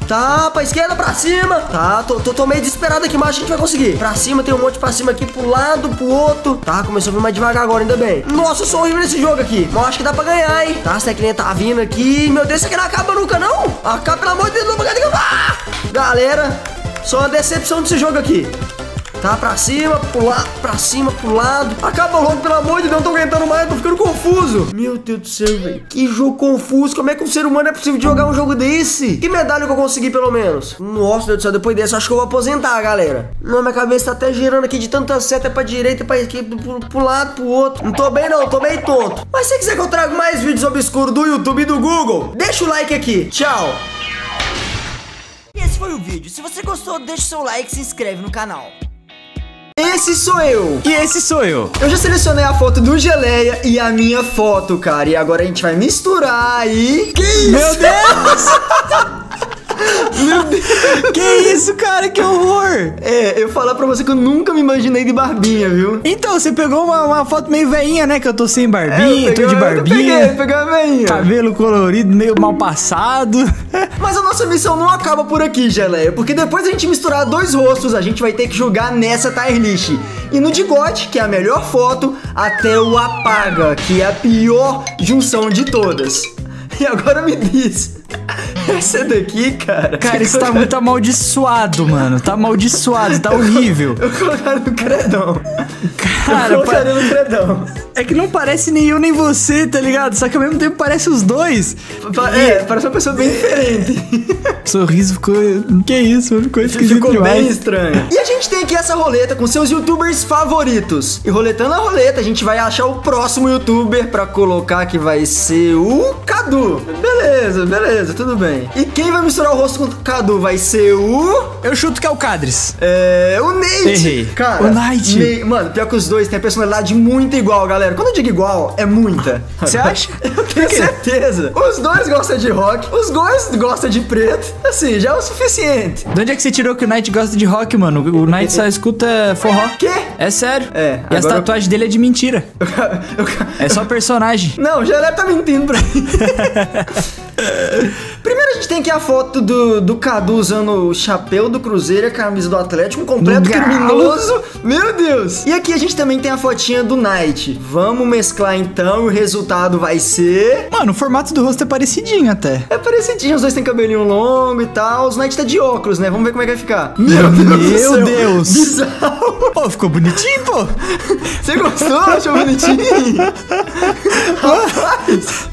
Tá, pra esquerda, pra cima. Tá, tô, tô, tô meio desesperado aqui, mas acho que a gente vai conseguir. Pra cima, tem um monte pra cima aqui, pro lado, pro outro. Tá, começou a vir mais devagar agora, ainda bem. Nossa, eu sou horrível nesse jogo aqui. Mas acho que dá pra ganhar, hein. Tá, essa teclinha tá vindo aqui. Meu Deus, isso aqui não acaba nunca, não. Acaba, pelo amor de Deus, não ah! Galera, só uma decepção desse jogo aqui. Tá, pra cima, pro lado, pra cima, pro lado. Acaba logo, pelo amor de Deus, não tô aguentando mais, tô ficando confuso. Meu Deus do céu, velho. Que jogo confuso. Como é que um ser humano é possível jogar um jogo desse? Que medalha que eu consegui, pelo menos? Nossa, Deus do céu, depois dessa, acho que eu vou aposentar, galera. Não, minha cabeça tá até girando aqui de tanta seta pra direita, pra esquerda, pro, pro lado, pro outro. Não tô bem, não, tô bem tonto. Mas se quiser que eu traga mais vídeos obscuros do YouTube e do Google, deixa o like aqui. Tchau. E esse foi o vídeo. Se você gostou, deixa o seu like e se inscreve no canal. Esse sou eu. E esse sou eu. Eu já selecionei a foto do Geleia e a minha foto, cara. E agora a gente vai misturar e... Que isso? Meu Deus! Meu Deus. Que isso, cara? Que horror! É, eu falar pra você que eu nunca me imaginei de barbinha, viu? Então, você pegou uma, uma foto meio veinha, né? Que eu tô sem barbinha, é, tô de barbinha. Eu peguei, peguei a veinha. Cabelo colorido, meio mal passado. Mas a nossa missão não acaba por aqui, Geleia. Porque depois a gente misturar dois rostos, a gente vai ter que jogar nessa tier list. E no de God, que é a melhor foto, até o apaga, que é a pior junção de todas. E agora me diz, essa daqui, cara. Cara, isso tá muito amaldiçoado, mano. Tá amaldiçoado, tá horrível. Eu colocaria no credão. Cara, eu colocaria no credão. É que não parece nem eu nem você, tá ligado? Só que ao mesmo tempo parece os dois. É, parece uma pessoa bem diferente. Sorriso ficou. Que isso? Ficou esquisito Ficou demais. bem estranho. E a gente tem aqui essa roleta com seus youtubers favoritos. E roletando a roleta, a gente vai achar o próximo youtuber pra colocar que vai ser o Cadu. Beleza, beleza, tudo bem. E quem vai misturar o rosto com o Cadu vai ser o. Eu chuto que é o Cadres. É. O Nate. Errei. Cara, O Knight. Ne- Mano, pior que os dois têm a personalidade muito igual, galera. Quando eu digo igual, é muita. Você acha? Eu tenho certeza. Os dois gostam de rock, os dois gostam de preto. Assim, já é o suficiente. De onde é que você tirou que o Knight gosta de rock, mano? O Knight só escuta forró. Quê? É sério. É, E as agora eu- tatuagens dele é de mentira. É só personagem. Não, o Gelé tá mentindo pra mim. Primeiro a gente tem aqui a foto do, do Cadu usando o chapéu do Cruzeiro e a camisa do Atlético, um completo criminoso. Meu Deus! E aqui a gente também tem a fotinha do Knight. Vamos mesclar então e o resultado vai ser... Mano, o formato do rosto é parecidinho até. É parecidinho, os dois têm cabelinho longo e tal. Os Knight tá de óculos, né? Vamos ver como é que vai ficar. Meu Deus do Meu. Deus. Bizarro. Pô, ficou bonitinho, pô. Você gostou? Achou bonitinho? Rapaz.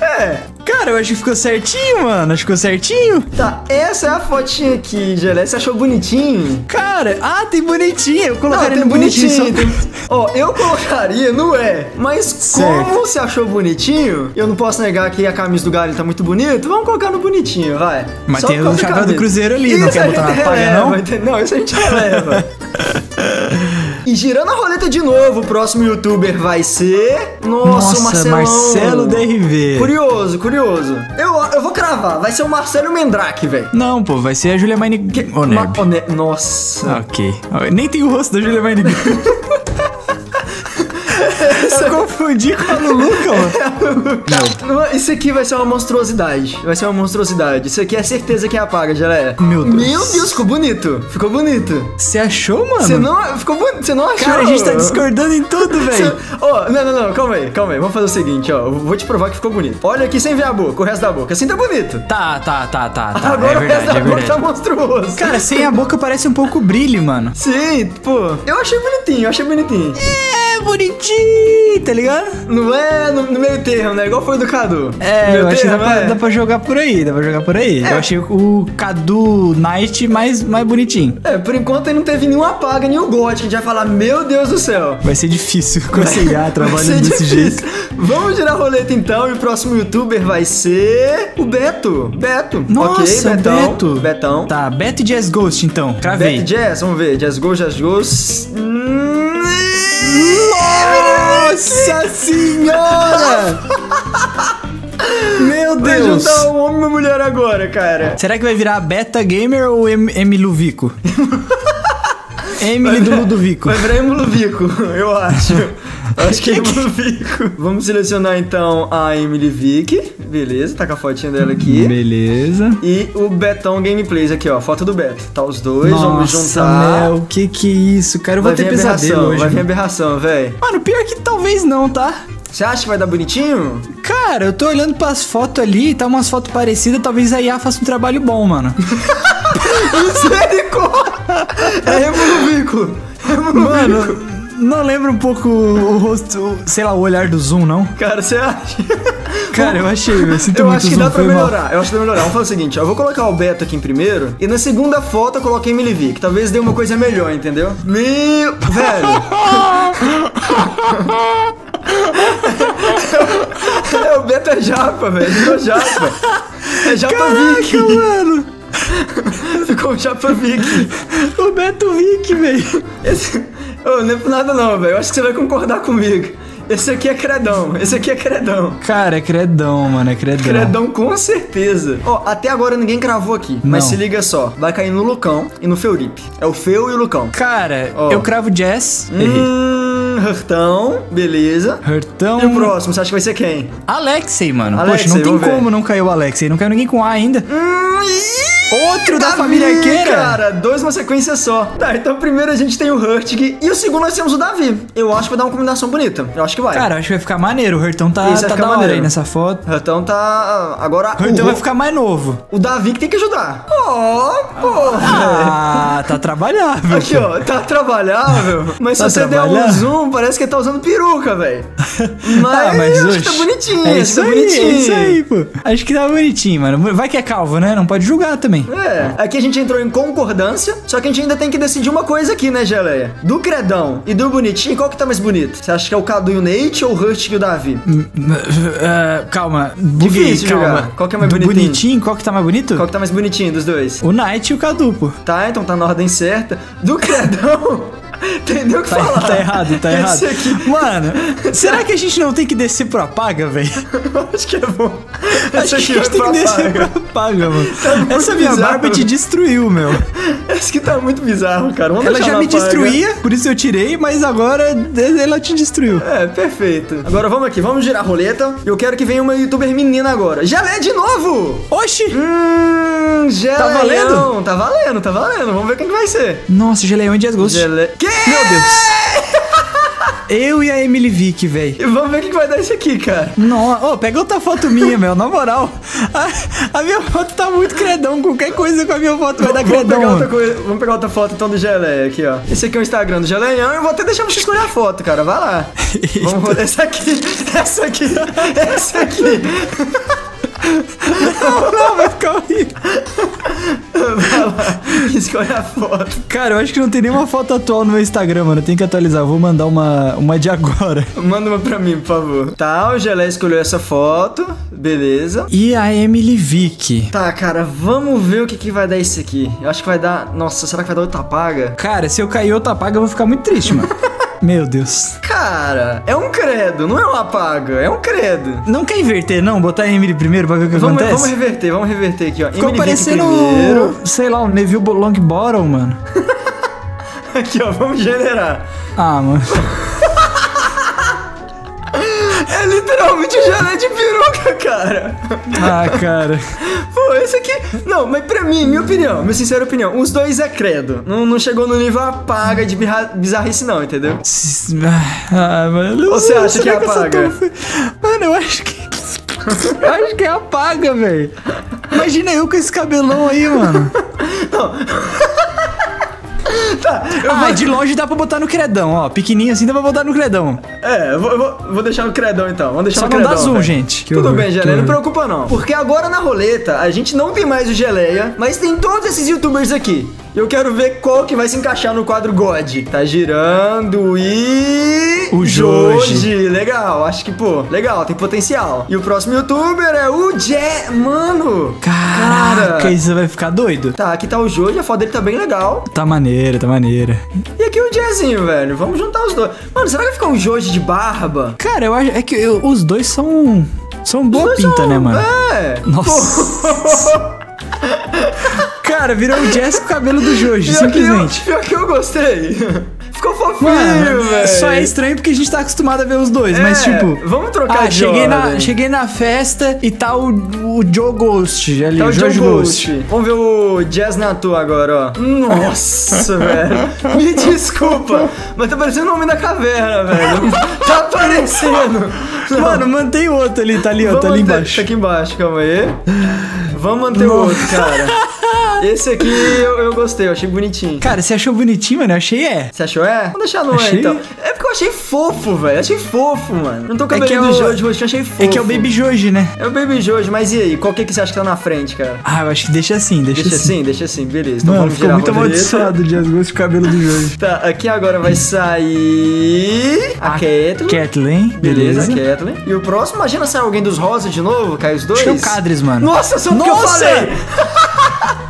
É. Cara, eu acho que ficou certinho, mano. Acho que ficou certinho. Tá, essa é a fotinha aqui, Gelé. Você achou bonitinho? Cara, ah, tem bonitinho. Eu colocaria tem no bonitinho. tem- Ó, eu colocaria no é, mas Certo. como você achou bonitinho, eu não posso negar que a camisa do Galo tá muito bonito, vamos colocar no bonitinho, vai. Mas Só tem o chapéu do. Cruzeiro ali, não Isso quer a botar na palha, não? Não, isso a gente releva. E girando a roleta de novo, o próximo youtuber vai ser. Nossa, Nossa, Marcelão. Marcelo DRV. Curioso, curioso. Eu, eu vou cravar, vai ser o Marcelo Mendrake, velho. Não, pô, vai ser a Julia Mine... Ma- Nossa. Ok. Nem tem o rosto da Julia Mine... Com a Isso aqui vai ser uma monstruosidade. Vai ser uma monstruosidade. Isso aqui é certeza que apaga, Geleia. Meu Deus. Meu Deus, ficou bonito. Ficou bonito. Você achou, mano? Você não. Ficou bonito. Você não achou? Cara, a gente tá discordando em tudo, velho. Ó, não, não, não, calma aí, calma aí. Vamos fazer o seguinte, ó. Eu Vou te provar que ficou bonito. Olha aqui sem ver a boca, o resto da boca. Assim tá bonito. Tá, tá, tá, tá, tá. Agora é o resto da é boca tá monstruoso. Cara, sem a boca parece um pouco brilho, mano. Sim, pô. Eu achei bonitinho, eu achei bonitinho. É, é bonitinho, tá ligado? Não é no, no meio termo, né? Igual foi do Cadu. É, eu acho que dá é. dá pra jogar por aí, dá pra jogar por aí. É. Eu achei o Cadu Knight mais, mais bonitinho. É, por enquanto aí não teve nenhum apaga, nenhum gote. A gente vai falar, meu Deus do céu. Vai ser difícil conciliar trabalhando ser desse difícil. jeito. Vamos girar a roleta então e o próximo youtuber vai ser o Beto. Beto. Nossa, ok, Betão. Beto. Betão. Tá, Beto e Jazz Ghost então. Cravei. Beto Jazz, vamos ver. Jazz Go, Jazz Go. Hum, Nossa senhora! Meu Vai Deus! juntar um homem e uma mulher agora, cara. Será que vai virar Beta Gamer ou em Emily Luvico? Emily do Ludovico. Vai virar Emulovico, eu acho. Acho que é Emulovico. Vamos selecionar então a Emily Vick. Beleza, tá com a fotinha dela aqui. Beleza. E o Betão Gameplays aqui, ó. Foto do Beto. Tá os dois, vamos Nossa, juntar. Mel, que que é isso? Cara, eu vou Vai ter pesadelo hoje. vai vir aberração, véi. Mano, pior que talvez não, tá? Você acha que vai dar bonitinho? Cara, eu tô olhando pras fotos ali, tá umas fotos parecidas, talvez a IA faça um trabalho bom, mano. Misericórdia! É Emulovico. Mano, não lembra um pouco o rosto, sei lá, o olhar do Zoom, não? Cara, você acha? Cara, eu achei, eu sinto Eu muito acho que Zoom, dá pra foi mal. melhorar. Eu acho que dá pra melhorar. Vamos fazer o seguinte, ó. Eu vou colocar o Beto aqui em primeiro. E na segunda foto eu coloquei Emily Vick. Talvez dê uma coisa melhor, entendeu? Meu. Velho. é, o Beto é japa, velho. Ficou japa. É japa Vick. mano. Ficou japa Vick. O Beto Vick, velho. Esse... Ô, não é por nada não, velho. Eu acho que você vai concordar comigo. Esse aqui é credão. Esse aqui é credão. Cara, é credão, mano, é credão. Credão com certeza. Ó, até agora ninguém cravou aqui. Mas Não. se liga só. Vai cair no Lucão e no Feuripe. É o Feu e o Lucão. Cara, Ó. eu cravo Jazz, errei. Hum, Hurtão, beleza. Hurtão. E o próximo, você acha que vai ser quem? Alexei, mano. Alexei, Poxa, não tem ver. como não cair o Alexei. Não caiu ninguém com A ainda. Hum, Outro da Davi, família arqueira. Cara, dois uma sequência só. Tá, então primeiro a gente tem o Hurtig e o segundo nós temos o Davi. Eu acho que vai dar uma combinação bonita. Eu acho que vai. Cara, acho que vai ficar maneiro. O Hurtão tá, Isso tá da hora maneiro. aí nessa foto. Hurtão tá. Agora. O Hurtão vai ficar mais novo. o Davi que tem que ajudar. Ó, porra. Ah, tá trabalhável. Aqui, ó, tá trabalhável, mas Tá se você der um trabalhável? Parece que ele tá usando peruca, velho. Mas, Ah, mas acho que tá bonitinho, É isso tá aí, bonitinho. é isso aí, pô. Acho que tá bonitinho, mano. Vai que é calvo, né? Não pode julgar também. É, aqui a gente entrou em concordância, só que a gente ainda tem que decidir uma coisa aqui, né, Geleia? Do Credão e do Bonitinho, qual que tá mais bonito? Você acha que é o Cadu e o Nate ou o Hurt e o Davi? Ah, calma, buguei, Difícil calma. jogar. Qual que é mais bonitinho? bonitinho? Qual que tá mais bonito? Qual que tá mais bonitinho dos dois? O Knight e o Cadu, pô. Tá, então tá na ordem certa. Do Credão, entendeu o que Tá, falar? tá errado, tá errado. Aqui, Mano, será que a gente não tem que descer pro apaga, velho? acho que é bom. Acho que a gente tem que descer pro apaga, mano. muito Essa minha bizarro. barba te destruiu, meu. Esse aqui tá muito bizarro, cara. Vamos Ela já me destruía, por isso eu tirei, mas agora ela te destruiu. É, perfeito. Agora vamos aqui, vamos girar a roleta. Eu quero que venha uma youtuber menina agora. Gelé de novo! Oxi! Hum, Geleião. Tá valendo? Tá valendo, tá valendo. Vamos ver quem que vai ser. Nossa, Geleão e Jazz Ghost. Gelé... Que? Meu Deus. Eu e a Emily Vick, velho. Vamos ver quem que vai dar isso aqui, cara. Nossa, ô, pega outra foto minha, meu, na moral. A, a minha foto tá muito credão. Qualquer coisa com a minha foto vai dar Vamos credão. pegar, outra coisa, vamos pegar outra foto então do Gelé aqui, ó. Esse aqui é o Instagram do Geleião. Eu vou até deixar você escolher a foto, cara. Vai lá. Vamos rodar essa aqui, essa aqui, essa aqui. Não, não, vai ficar horrível. Vai lá, escolhe a foto. Cara, eu acho que não tem nenhuma foto atual no meu Instagram, mano. Tem que atualizar. Eu Vou mandar uma, uma de agora. Manda uma pra mim, por favor. Tá, o Gelé escolheu essa foto. Beleza. E a Emily Vick. Tá, cara, vamos ver o que, que vai dar isso aqui. Eu acho que vai dar. Nossa, será que vai dar outra paga? Cara, se eu cair outra paga, eu vou ficar muito triste, mano. Meu Deus. Cara, é um credo, não é uma paga, é um credo. Não quer inverter, não? Botar a Emily primeiro pra ver o que Vamos, acontece? vamos reverter, vamos reverter aqui, ó. Ficou Emily parecendo, primeiro. sei lá, o Neville Longbottom, mano. Aqui, ó, vamos generar. Ah, mano. É literalmente gelé de peruca, cara. Ah, cara. Pô, esse aqui. Não, mas pra mim, minha opinião, minha sincera opinião, os dois é credo. Não, não chegou no nível apaga de bizarrice, não, entendeu? Ah, mano. Ou você acha que é apaga? Mano, eu acho que. Eu acho que é apaga, velho. Imagina eu com esse cabelão aí, mano. Tá, eu Ah, vou... de longe dá pra botar no credão, ó. Pequenininho assim dá pra botar no credão. É, eu vou, eu vou, deixar no credão então. Vamos deixar Só no não credão. dá zoom, velho. gente. Que Tudo horror, bem, Geleia, não preocupa não. Porque agora na roleta a gente não tem mais o Geleia, mas tem todos esses youtubers aqui. Eu quero ver qual que vai se encaixar no quadro God. Tá girando e. O Joji. Joji. Legal, acho que, pô, legal, tem potencial. E o próximo youtuber é o Je. Mano! Caraca, Cara. isso vai ficar doido. Tá, aqui tá o Joji, a foto dele tá bem legal. Tá maneira, tá maneira. E aqui o Jezinho, velho. Vamos juntar os dois. Mano, será que vai ficar um Joji de barba? Cara, eu acho. É que eu- os dois são. São boa pinta, são- né, mano? É. Nossa. Cara, virou o Jazz com o cabelo do que, eu, simplesmente. pior que eu gostei. Ficou fofinho, Mano, velho. só é estranho porque a gente tá acostumado a ver os dois, mas É, tipo. vamos trocar ah, de cheguei na, ordem. cheguei na festa e tá o, o Joe Ghost ali, Tá o o Joe Ghost. Ghost. Vamos ver o Jazz na tua agora, ó. Nossa, velho. Me desculpa, mas tá parecendo o Homem da Caverna, velho. Tá aparecendo. Não. Mano, mantém o outro ali, tá ali, ó, Vamos tá ali manter- embaixo. Tá aqui embaixo, calma aí. Vamos manter o Nossa. outro, cara. Esse aqui eu, eu gostei, eu achei bonitinho. Cara, você achou bonitinho, mano? Eu achei é. Você achou é? Vamos deixar no é, Achei. então. É porque eu achei fofo, velho. Achei fofo, mano. Não tô com É o que é cabelinho do o- Jojo, rostinho, achei fofo. É que é o Baby Joji, né? É o Baby Jojo, mas e aí? Qual que, é que você acha que tá na frente, cara? Ah, eu acho que deixa assim, deixa, Deixa assim. assim, deixa assim, beleza. Então Mano, ficou muito amaldiçoado o Ghost com o cabelo do Joji. Tá, aqui agora vai sair a, Kathleen. Kathleen, Beleza, Kathleen. E o próximo, imagina sair alguém dos rosa de novo, cai os dois. Acho que é o Cadres, mano. Nossa, só porque eu Nossa! falei.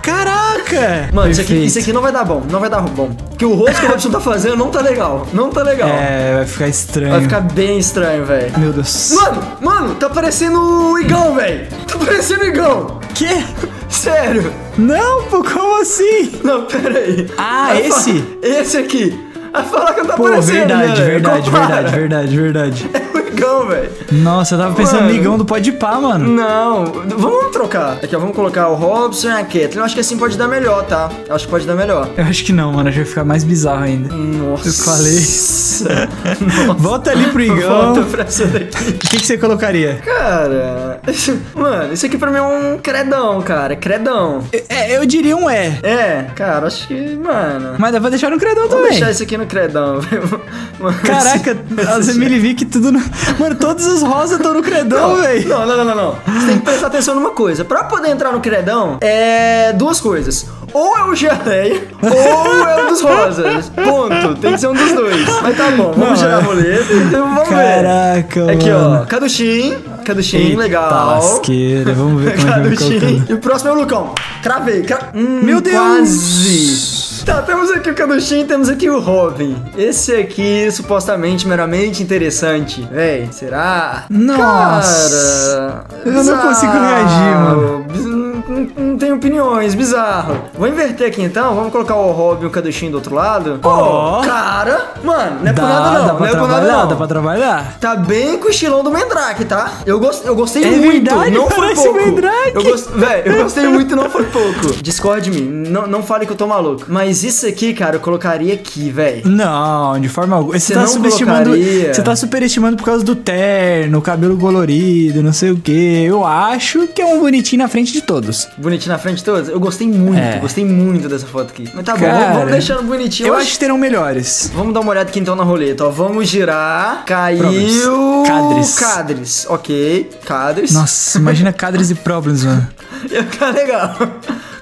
Caraca! Mano, isso aqui, isso aqui não vai dar bom, não vai dar bom. Porque o rosto que o Robson tá fazendo não tá legal. Não tá legal. É, vai ficar estranho. Vai ficar bem estranho, velho. Meu Deus. Mano, mano, tá parecendo o Igão, velho. Tá parecendo o Igão. Que? Sério. Não, pô, como assim? Não, pera aí. Ah, esse? Esse aqui. Vai falar que não tá Pô, parecendo, verdade, né, verdade, verdade, verdade, verdade. É o Igão, velho. Nossa, eu tava pensando Mano. no Igão do Pode Pá, mano. Não, vamos trocar. Aqui, ó, vamos colocar o Robson e a Kathleen. Eu acho que assim pode dar melhor, tá? Eu acho que pode dar melhor. Eu acho que não, mano. Acho que vai ficar mais bizarro ainda. Nossa. Eu falei. Volta ali pro Igão. Volta pra essa daqui. O que, que você colocaria? Cara, mano, isso aqui pra mim é um credão, cara. Credão. É, eu diria um é. É, cara, acho que, mano. Mas dá pra deixar no credão Vou também. deixar isso aqui no credão, velho. Caraca, as Emily Vick tudo no... Mano, todos os rosas estão no credão, velho. não, não, não, não, não. Você tem que prestar atenção numa coisa. Pra poder entrar no credão, é duas coisas. Ou é o geleia, ou é o dos rosas. Ponto. Tem que ser um dos dois. Mas tá bom, vamos Não, girar a é. roleta e vamos Caraca, ver. Aqui, mano. ó. Caduchim. Caduchim, legal. lasqueira, vamos ver como é que Caduchim. E o próximo é o Lucão. Cravei. Cra... Hum, Meu Deus! Quase. Tá, temos aqui o Caduchim, temos aqui o Robin. Esse aqui, supostamente, meramente interessante. Véi, será? Nossa. Cara, Eu não consigo reagir, mano. Não, não tenho opiniões, bizarro. Vou inverter aqui então, vamos colocar o Robin e o Caduchim do outro lado. Ó. cara, mano, não é Dá, por nada não, dá não pra é por nada não. dá pra trabalhar. Tá bem com o estilão do Mandrake, tá? Eu, gost, eu gostei É muito, verdade, não foi pouco. Mandrake. Eu gost, véi, eu gostei muito, não foi pouco. Discorde de mim, não, não fale que eu tô maluco. Mas isso aqui, cara, eu colocaria aqui, velho. Não, de forma alguma. Você, tá não subestimando. Você tá superestimando por causa do terno, cabelo colorido, não sei o que. Eu acho que é um bonitinho na frente de todos. Bonitinho na frente de todos. Eu gostei muito, É. gostei muito dessa foto aqui. Mas tá bom, Cara, vamos, vamos deixando bonitinho. Eu acho que terão melhores. Vamos dar uma olhada aqui então na roleta, ó. Vamos girar. Caiu. Cadres. Cadres. Ok. Cadres. Nossa, imagina Cadres e Problems, mano. Ia ficar legal.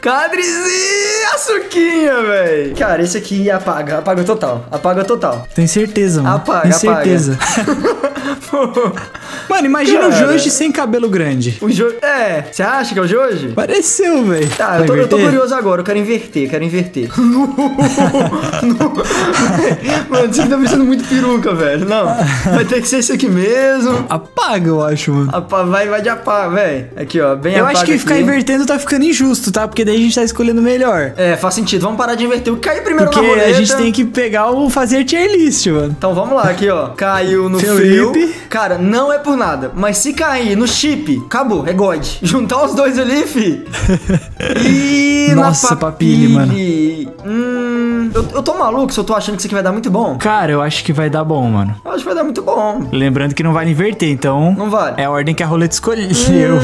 Cadres e açuquinha, velho. Cara, esse aqui apaga. Apaga total. Apaga total. Tenho certeza, mano. Apaga, Tenho apaga. certeza. Mano, imagina o Cara. Joji sem cabelo grande. O Joji. É, você acha que é o Joji? Pareceu, velho. Tá, eu tô, eu tô curioso agora, eu quero inverter, quero inverter. Mano, isso aqui tá parecendo muito peruca, velho. Não, vai ter que ser isso aqui mesmo. Apaga, eu acho, mano. Apa, vai, vai de apaga, velho. Aqui, ó, bem Eu apaga acho que ficar aqui. invertendo tá ficando injusto, tá? Porque daí a gente tá escolhendo melhor. É, faz sentido. Vamos parar de inverter. O que cair primeiro Porque na roleta. a gente tem que pegar o fazer tier list, mano. Então vamos lá, aqui, ó. Caiu no Felipe. fio. Cara, não é por nada. Mas se cair no chip, acabou, é God. Juntar os dois ali, fi. E Nossa, na papilha, mano. Hum, eu, eu tô maluco se eu tô achando que isso aqui vai dar muito bom. Cara, eu acho que vai dar bom, mano. Eu acho que vai dar muito bom. Lembrando que não vale inverter, então. Não vale. É a ordem que a roleta escolheu.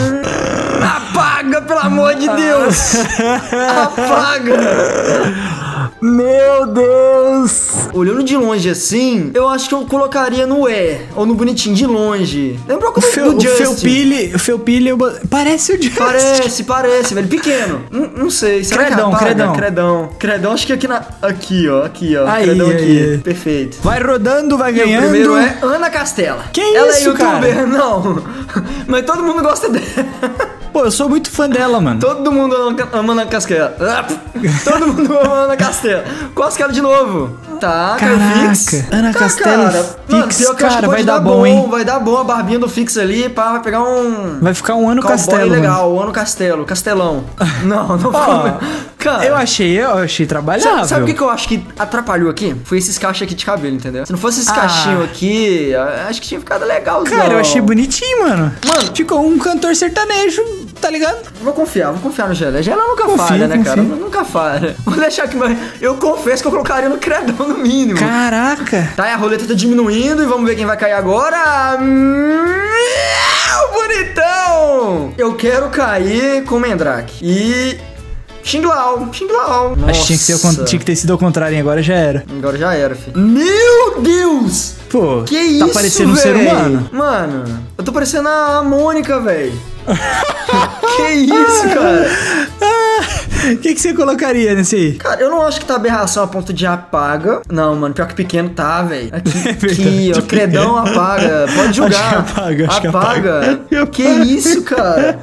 Apaga, pelo amor de Deus! Apaga! Meu Deus! Olhando de longe assim, eu acho que eu colocaria no E, ou no bonitinho de longe. Lembra como O, Fel, do o Justin? Felpilli, o Felpilli, eu bo- parece o Justin. Parece, parece, velho. Pequeno. Não, não sei. Será Credão, que apaga? credão. Credão. Credão, acho que aqui na. Aqui, ó. Aqui, ó. Aí, credão aqui. aí. Perfeito. Vai rodando, vai E o ganhando. primeiro é Ana Castela. Que Ela isso, é youtuber, cara? não. Mas todo mundo gosta dela. Pô, eu sou muito fã dela, mano. Todo mundo ama- Ana Castela. Ah, Todo mundo ama Ana Castela. Ela de novo. Tá, Caraca, fix. Ana Tá, Castela cara. Mano, fix, que cara, vai dar bom, hein? Vai dar bom a barbinha do fix ali, pá, vai pegar um... Vai ficar um ano castelo. legal, o ano castelo, castelão. Não, não foi. Cara, Eu achei, eu achei trabalhável. Sabe, o que, eu acho que atrapalhou aqui? Foi esses cachos aqui de cabelo, entendeu? Se não fosse esses Ah. cachinhos aqui, acho que tinha ficado legal. Cara, eu achei bonitinho, mano. Mano. Ficou um cantor sertanejo, tá ligado? Vou confiar, vou confiar no Gelé. Gelé nunca Confia, falha, né, cara? confia. Nunca falha. Vou deixar aqui, mas eu confesso que eu colocaria no credão no mínimo. Caraca. Tá, e a roleta tá diminuindo e vamos ver quem vai cair agora. Meu bonitão! Eu quero cair com Mendrake. E. Xinglau, Xinglau. Acho que tinha que, ser, o tinha que ter sido ao contrário, hein? agora já era. Agora já era, filho. Meu Deus! Pô, Que tá isso, parecendo um ser humano. Mano, eu tô parecendo a Mônica, velho. que isso, cara? O que, que você colocaria nesse aí? Cara, eu não acho que tá aberração a ponto de apaga. Não, mano, pior que pequeno tá, velho. Aqui, aqui, ó, credão apaga. Pode julgar. Acho que apaga, acho que apaga. Que isso, cara?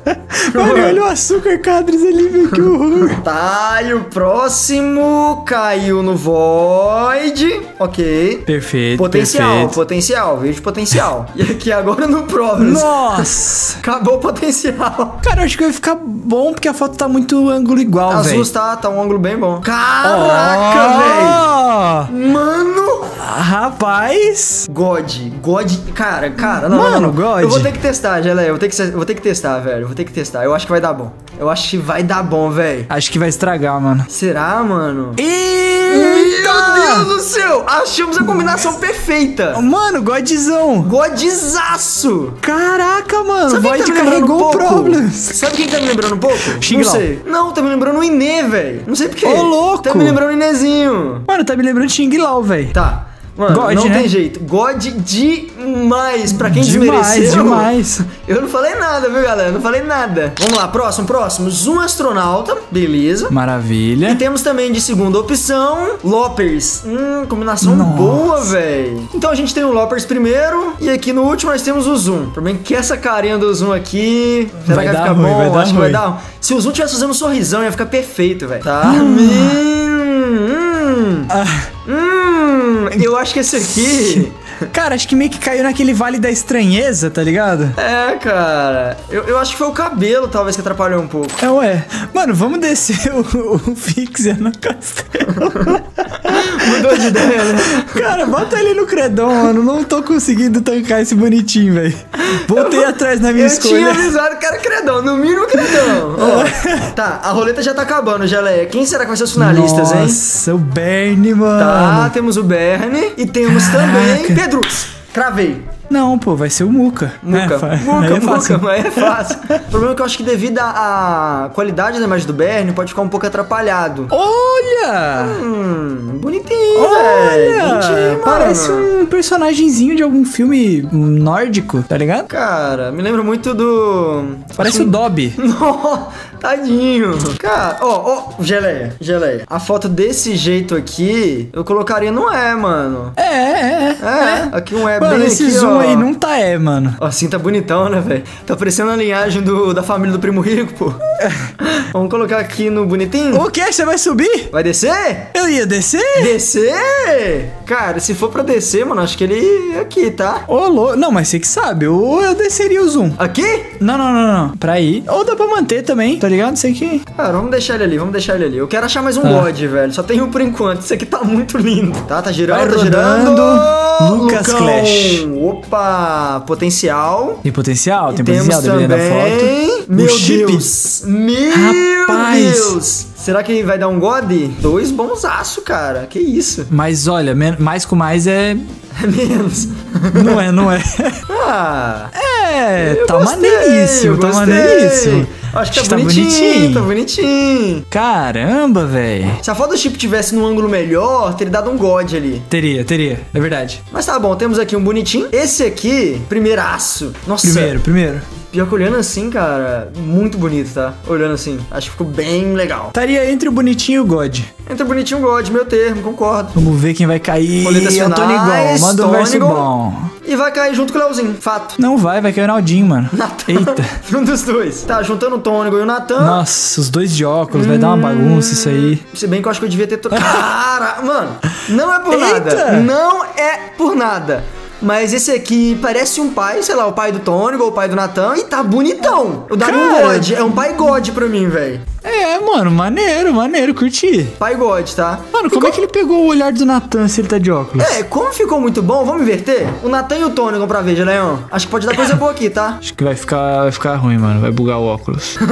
Mano, olha o açúcar cadres ali, velho, que horror. Tá, e o próximo caiu no Void. Ok. Perfeito, Potencial, perfeito. potencial, vejo potencial. E aqui agora no Problems. Nossa! Acabou o potencial. Cara, eu acho que vai ficar bom porque a foto tá muito ângulo igual, As velho. luzes tá, tá um ângulo bem bom. Caraca, velho! velho! Mano! Rapaz! God, God, cara, cara, não, Mano, não, não. God. Eu vou ter que testar, Gelé, eu vou ter que, vou ter que testar, velho, eu vou ter que testar. Eu acho que vai dar bom. Eu acho que vai dar bom, velho. Acho que vai estragar, mano. Será, mano? Eita! Meu Deus do céu! Achamos a combinação perfeita. Mano, Godzão! Godizaço! Caraca, mano, Sabe Void tá carregou um problems. Sabe quem tá me lembrando um pouco? Xing Não sei. Não, tá me lembrando o Inê, velho. Não sei porquê. Ô, louco. Tá me lembrando o Inezinho. Mano, tá me lembrando Xing Lao, velho. Tá. Mano, God, não né? tem jeito. God demais. Pra quem Demais, desmereceu. demais. Eu não falei nada, viu, galera? Não falei nada. Vamos lá, próximo, próximo. Zoom astronauta. Beleza. E Maravilha. temos também de segunda opção, Loppers. Hum, combinação Nossa. boa, velho. Então a gente tem o Loppers primeiro. E aqui no último nós temos o Zoom. Problema é que essa carinha do Zoom aqui. Será Vai que vai dar ficar ruim, bom? vai dar Acho que vai ruim. dar. Se o Zoom tivesse fazendo um sorrisão, ia ficar perfeito, velho. Tá. Hum, hum. Hum, eu acho que esse aqui. Cara, acho que meio que caiu naquele vale da estranheza, tá ligado? É, cara. Eu, eu acho que foi o cabelo, talvez, que atrapalhou um pouco. É, ué. Mano, vamos descer o, o Fixer no castelo. Mudou de ideia, né? Cara, bota ele no credão, mano. Não tô conseguindo tancar esse bonitinho, velho. Voltei atrás na minha eu escolha. tinha avisado que era credão, no mínimo credão. Ó, tá, a roleta já tá acabando, Geleia. Quem será que vai ser os finalistas, hein? Nossa, o Bernie, mano. Tá, temos o Bernie e temos também Pedro. Cravei. Não, pô, vai ser o Muca. Muca, É, Muca, é. Muca, mas é fácil. o problema é que eu acho que devido à qualidade da imagem do Bernie, pode ficar um pouco atrapalhado. Olha! Hum, bonitinho. Olha! Bonitinho, Parece um personagemzinho de algum filme nórdico, tá ligado? Cara, me lembra muito do... Parece o Dobby. Tadinho. Cara, ó, ó, geleia, geleia. A foto desse jeito aqui, eu colocaria no E, mano. É, é, é. É, aqui um E Mano, bem esse aqui, zoom ó. aí não tá é, mano. Ó, assim tá bonitão, né, velho? Tá parecendo a linhagem do, da família do primo rico, pô. Vamos colocar aqui no bonitinho. O quê? Você vai subir? Vai descer? Eu ia descer? Descer? Cara, se for pra descer, mano, acho que ele é aqui, tá? Ô, louco. Não, mas você que sabe. Ou eu desceria o zoom. Aqui? Não, não, não, não. Pra ir. Ou dá pra manter também, tá ligado? Sei que. Cara, vamos deixar ele ali, vamos deixar ele ali. Eu quero achar mais um Tá. God, velho. Só tem um por enquanto. Isso aqui tá muito lindo. Tá, tá girando, Vai tá girando. Lucas Lucão. Clash. Opa, potencial. Tem potencial? Tem Temos potencial, dependendo da também. foto. Meu chip. Deus. Meu Rapaz. Deus. Será que vai dar um God? Dois bons aço, cara. Que isso? Mas olha, mais com mais é. É menos. Não é, não é. Ah, É, tá gostei, maneiríssimo, tá gostei. maneiríssimo. Acho que tá, bonitinho, tá bonitinho. Caramba, velho. Se a foto do chip tivesse num ângulo melhor, teria dado um God ali. Teria, teria, é verdade. Mas tá bom, temos aqui um bonitinho. Esse aqui, primeiraço. Nossa, Primeiro, primeiro. Pior que olhando assim, cara, muito bonito, tá? Olhando assim, acho que ficou bem legal. Estaria entre o bonitinho e o God. Entre bonitinho e God, meu termo, concordo. Vamos ver quem vai cair. Roletas Antônio Gon, manda um verso bom. E vai cair junto com o Leozinho, fato. Não vai, vai cair o Naldinho, mano. Eita. Um dos dois. Tá, juntando o Tônigo e o Natan. Nossa, os dois de óculos, vai dar uma bagunça isso aí. Se bem que eu acho que eu devia ter... To... Cara, mano, não é por Eita. nada. Não é por nada. Mas esse aqui parece um pai, sei lá, o pai do Tônigo ou o pai do Natan e tá bonitão. Um Cara. God. É um pai God pra mim, velho. É, mano, maneiro, maneiro, curti. Pai God, tá? Mano, como é que ele pegou o olhar do Natan se ele tá de óculos? É, como ficou muito bom, vamos inverter? O Natan e o Tônigo pra ver, Leão. Acho que pode dar coisa boa aqui, tá? Acho que vai ficar, vai ficar ruim, mano. Vai bugar o óculos.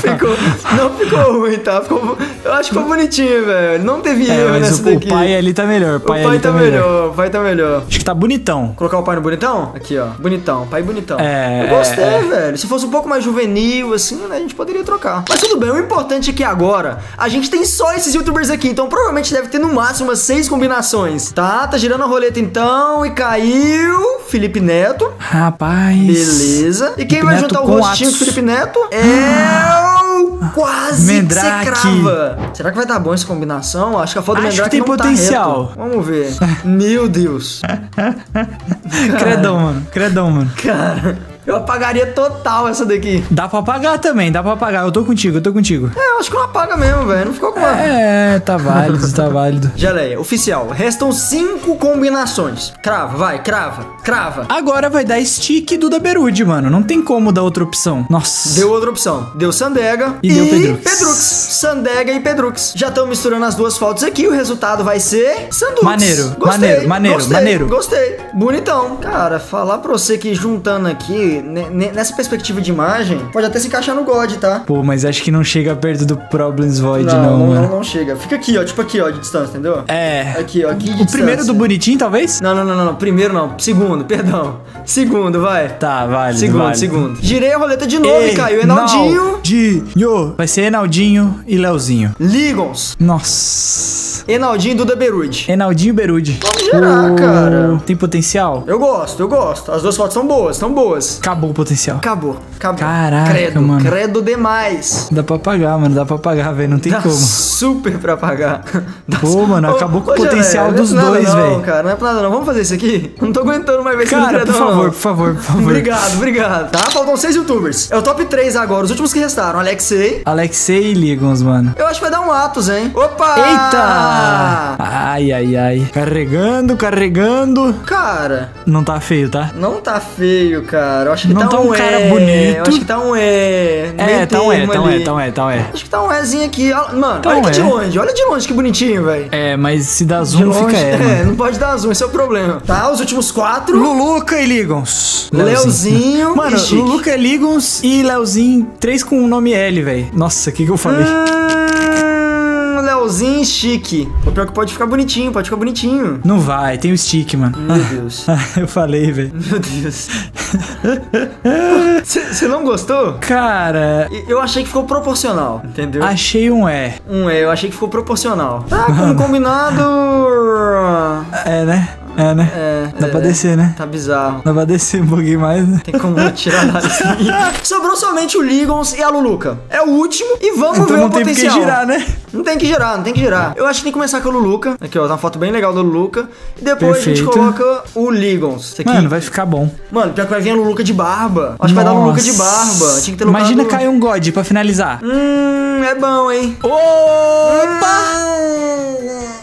ficou, não ficou ruim, tá? Ficou, eu acho que ficou bonitinho, velho. Não teve É, erro mas nessa o, o daqui. pai ali tá melhor. O O pai, pai ali tá, tá, melhor. o pai tá melhor. Acho que tá bonitão. Colocar o pai no bonitão? Aqui, ó. Bonitão, pai bonitão. É, Eu gostei, é, é. velho. Se fosse um pouco mais juvenil, assim, né, a gente poderia trocar. Mas tudo bem, o importante é que agora a gente tem só esses youtubers aqui, então provavelmente deve ter no máximo umas seis combinações. Tá, tá girando a roleta então e caiu Felipe Neto. Rapaz. Beleza. E quem Felipe vai Neto juntar o rostinho Atos. com o Felipe Neto é o quase Mendrake. que você crava. Será que vai dar bom essa combinação? Acho que a foto do Acho que Mendrake tem não potencial. tá. Vamos ver. Meu Deus. Credão, mano. Credão, mano. Cara, eu apagaria total essa daqui. Dá pra apagar também, dá pra apagar. Eu tô contigo, eu tô contigo. É, eu acho que não apaga mesmo, velho. Não ficou com uma... É, tá válido, tá válido. Geleia, oficial. Restam cinco combinações. Crava, vai, crava, crava. Agora vai dar stick do da Berude, mano. Não tem como dar outra opção. Nossa. Deu outra opção. Deu Sandega E deu Pedrux. Sandega e Pedrux. Já estão misturando as duas fotos aqui. O resultado vai ser Sandux. Maneiro, Gostei, maneiro, maneiro, gostei, maneiro. Gostei. Bonitão. Cara, falar pra você que juntando aqui, ne- ne- nessa perspectiva de imagem, pode até se encaixar no God, tá? Pô, mas acho que não chega perto do Problems Void, não, não, não, não, chega. Fica aqui, ó. Tipo aqui, ó, de distância, entendeu? É. Aqui, ó. Aqui de O primeiro do distância. bonitinho, talvez? Não, não, não, não. Primeiro não. Segundo, perdão. Segundo, vai. Tá, válido, Segundo, válido. segundo. Girei a roleta de novo e caiu. Enaldinho. Enaldinho. Vai ser Enaldinho e Leozinho. Ligons. Nossa. Enaldinho e Duda Berude. Enaldinho e Berude. Vamos gerar, cara. Tem potencial? Eu gosto, eu gosto. As duas fotos são boas, são boas. Acabou o potencial. Acabou, acabou. Caraca, credo, mano. Credo demais. Dá pra pagar, mano. Dá pra pagar, velho. Não tem Dá como. super pra pagar. Dá Pô, mano, Ô, acabou com o ô, potencial Geleia, dos não é dois, nada Não, velho. cara, não é pra nada não. Vamos fazer isso aqui? Não tô aguentando mais ver esse Cara, por favor, não. por favor, por favor. Obrigado, obrigado. Tá, faltam seis youtubers. É o top 3 agora, os últimos que restaram. Alexei. Alexei e Ligons, mano. Eu acho que vai dar um Atos, hein? Opa! Eita! Ai, ai, ai. Carregando, carregando. Cara, Não tá feio, tá? não tá feio, cara. Eu acho que Não tá, um cara é. bonito. Eu acho que tá um é. É, tá um é, tá um é, tá um é, tá um é. Acho que tá um Ezinho aqui. Mano, Tá olha um aqui de é. longe. Olha de longe que bonitinho, velho. É, mas se dá zoom, longe, fica é, é, mano. não pode dar zoom, esse é o problema. Tá, os últimos quatro. Luluca e Ligons. Leozinho Mano, e. Luluca e Ligons e Leozinho, três com o nome L, velho. Nossa, o que que eu falei? Hum, E chique. O pior que pode ficar bonitinho, pode ficar bonitinho. Não vai, tem o stick, mano. Meu Deus. eu falei, velho. Meu Deus. Você não gostou? Cara, E- Eu achei que ficou proporcional, entendeu? achei um E. Um é, eu achei que ficou proporcional. Tá, como combinado. É, né? É, né? É, Dá é, pra descer, né? Tá bizarro. Dá pra descer um pouquinho mais, né? Tem como tirar assim. Sobrou somente o Ligons e a Luluca. É o último e vamos Então ver não o tem porque potencial. girar, né? Não tem que girar, não tem que girar. Eu acho que tem que começar com a Luluca. Aqui, ó, tá uma foto bem legal da Luluca. E depois a gente Perfeito. coloca o Ligons. Aqui. Mano, vai ficar bom. Mano, pior que vai vir a Luluca de barba. Acho que vai dar Luluca de barba. Tinha que ter lutado... Imagina cair um God pra finalizar. Hum, é bom, hein? Opa!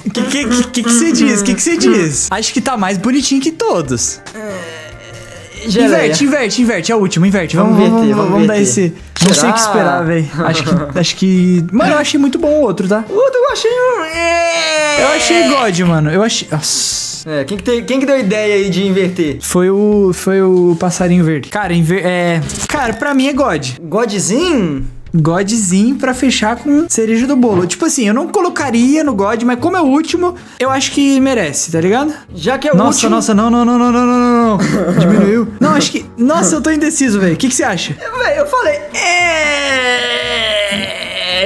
O que que, que, que que você diz? O que que você diz? Acho que tá mais bonitinho que todos. Geleia. Inverte, inverte, inverte. É o último, inverte. Vamos, Vamos vamos, inverter, vamos, vamos dar esse. Não sei o que esperar, velho. Acho que. Acho que. Mano, eu achei muito bom o outro, tá? O outro eu achei. É. Eu achei God, mano. Eu achei. Nossa. É, quem que, te- quem que deu ideia aí de inverter? Foi o. Foi o passarinho verde. Cara, inver... é. Cara, pra mim é God. Godzinho? Godzinho para fechar com cereja do bolo. Tipo assim, eu não colocaria no God, mas como é o último, eu acho que merece, tá ligado? Já que é o nossa, último. Nossa, não, não, não, não, não, não, não. Diminuiu. não, acho que. Nossa, eu tô indeciso, velho. O que, que você acha? Velho, eu falei. É...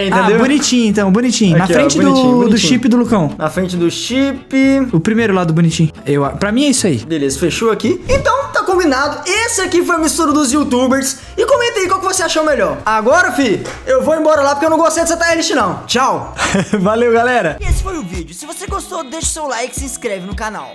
Entendeu? Ah, bonitinho, então, bonitinho. Aqui, Na ó, frente bonitinho, do, do bonitinho. chip do Lucão. Na frente do chip... O primeiro lado bonitinho. Eu, pra mim é isso aí. Beleza, fechou aqui. Então, tá combinado. Esse aqui foi a mistura dos youtubers. E comenta aí qual que você achou melhor. Agora, fi, eu vou embora lá porque eu não gostei dessa tier não. Tchau. Valeu, galera. E esse foi o vídeo. Se você gostou, deixa o seu like e se inscreve no canal.